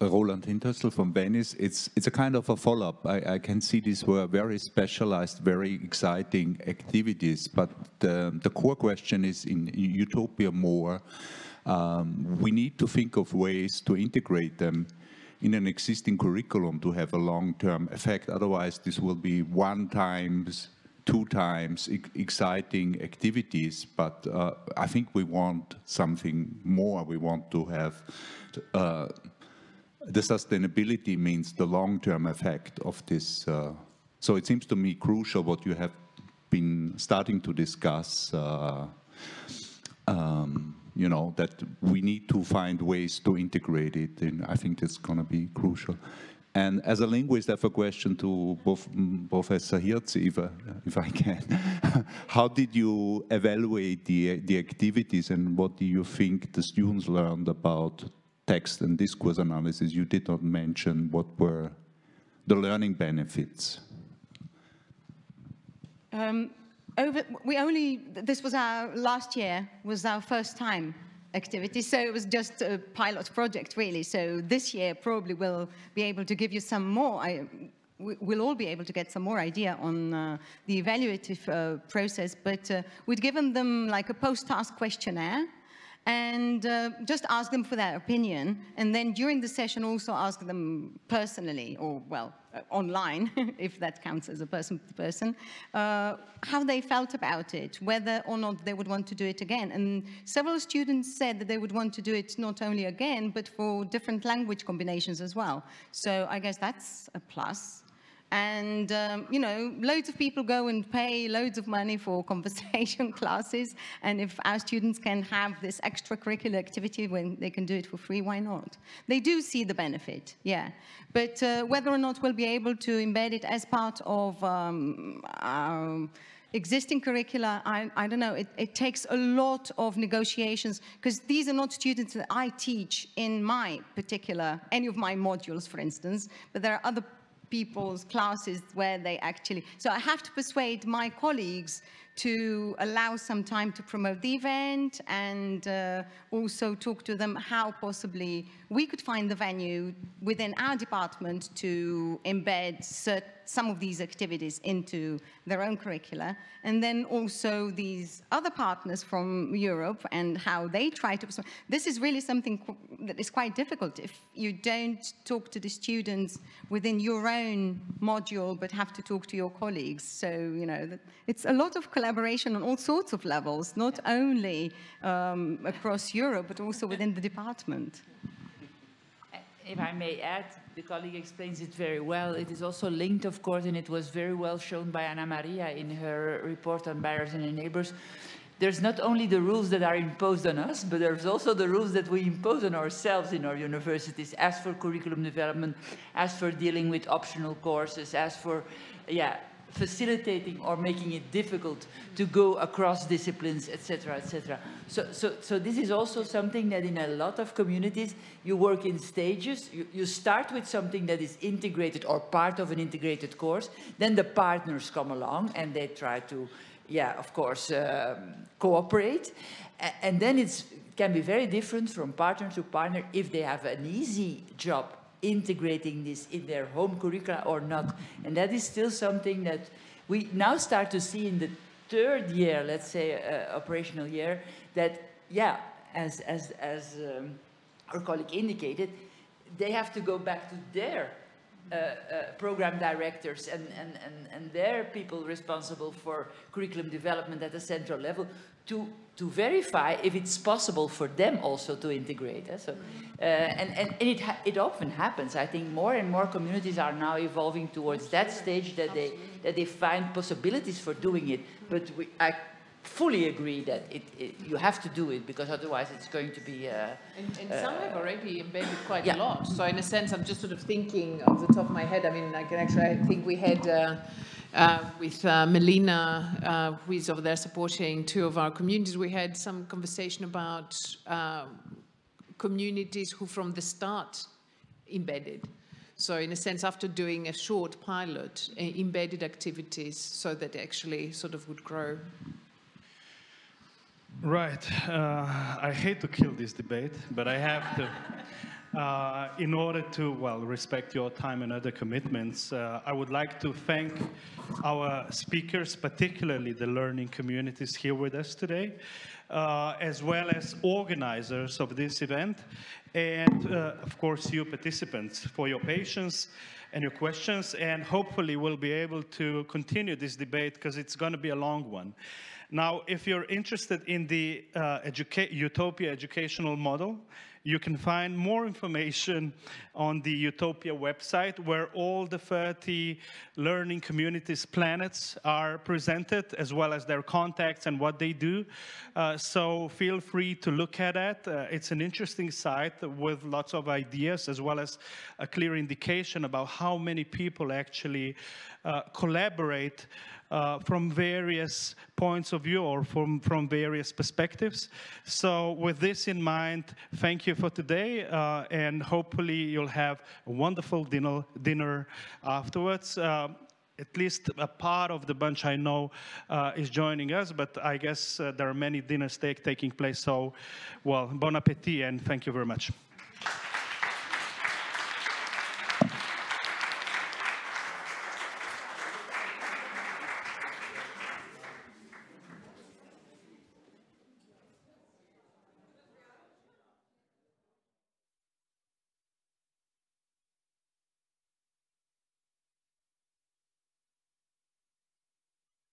Roland Hinterhölzl from Venice. It's it's a kind of a follow-up. I, I, can see these were very specialized, very exciting activities, but the, the core question is in EUTOPIA more, um, we need to think of ways to integrate them in an existing curriculum to have a long-term effect. Otherwise, this will be one times, two times exciting activities, but uh, I think we want something more. We want to have uh, the sustainability means the long-term effect of this. Uh, so it seems to me crucial what you have been starting to discuss, uh, um, you know, that we need to find ways to integrate it, and I think that's going to be crucial. And as a linguist, I have a question to both, Professor Hirci, if, uh, if I can. How did you evaluate the, the activities and what do you think the students learned about text and discourse analysis, you did not mention what were the learning benefits. Um, over, we only, this was our, last year was our first time activity, so it was just a pilot project really. So this year probably we'll be able to give you some more, I, we'll all be able to get some more idea on uh, the evaluative uh, process, but uh, we'd given them like a post-task questionnaire and uh, just ask them for their opinion. And then during the session, also ask them personally, or well, uh, online, if that counts as a person to person, uh, how they felt about it, whether or not they would want to do it again. And several students said that they would want to do it not only again, but for different language combinations as well. So I guess that's a plus. And, um, you know, loads of people go and pay loads of money for conversation classes. And if our students can have this extracurricular activity when they can do it for free, why not? They do see the benefit, yeah. But uh, whether or not we'll be able to embed it as part of um, our existing curricula, I, I don't know, it, it, takes a lot of negotiations because these are not students that I teach in my particular, any of my modules, for instance, but there are other people's classes where they actually, so I have to persuade my colleagues to allow some time to promote the event and uh, also talk to them how possibly we could find the venue within our department to embed some of these activities into their own curricula, and then also these other partners from Europe and how they try to. This is really something that is quite difficult if you don't talk to the students within your own module, but have to talk to your colleagues. So, you know, it's a lot of collaboration on all sorts of levels, not only um, across Europe, but also within the department. If I may add, the colleague explains it very well. It is also linked, of course, and it was very well shown by Anna Maria in her report on barriers and neighbors. There's not only the rules that are imposed on us, but there's also the rules that we impose on ourselves in our universities, as for curriculum development, as for dealing with optional courses, as for, yeah, facilitating or making it difficult to go across disciplines, etc., etc. So, so, so this is also something that in a lot of communities, you work in stages. You, you start with something that is integrated or part of an integrated course. Then the partners come along and they try to, yeah, of course, um, cooperate. and then it can be very different from partner to partner if they have an easy job integrating this in their home curricula or not. And that is still something that we now start to see in the third year, let's say, uh, operational year, that, yeah, as, as, as um, our colleague indicated, they have to go back to their program directors and, and, and, and their people responsible for curriculum development at the central level to, to verify if it's possible for them also to integrate. Eh? So, uh, and and, and it, it often happens. I think more and more communities are now evolving towards that stage that they, that they find possibilities for doing it. But we, I fully agree that it, it, you have to do it because otherwise it's going to be. Uh, and, and uh, some have already embedded quite yeah. a lot. So in a sense, I'm just sort of thinking off the top of my head. I mean, I can actually. I think we had. Uh, uh, with uh, Melina, uh, who is over there supporting two of our communities, we had some conversation about uh, communities who from the start embedded. So in a sense, after doing a short pilot, embedded activities so that actually sort of would grow. Right. Uh, I hate to kill this debate, but I have to. Uh, in order to, well, respect your time and other commitments, uh, I would like to thank our speakers, particularly the learning communities here with us today, uh, as well as organizers of this event, and uh, of course you participants for your patience and your questions, and hopefully we'll be able to continue this debate because it's going to be a long one. Now, if you're interested in the uh, educa EUTOPIA educational model, you can find more information on the EUTOPIA website where all the 30 learning communities planets are presented as well as their contacts and what they do. Uh, so feel free to look at it. Uh, it's an interesting site with lots of ideas as well as a clear indication about how many people actually uh, collaborate uh, from various points of view or from, from various perspectives. So with this in mind, thank you for today, uh, and hopefully you'll have a wonderful dinner, dinner afterwards. Uh, at least a part of the bunch I know uh, is joining us, but I guess uh, there are many dinners take, taking place. So, well, bon appetit and thank you very much.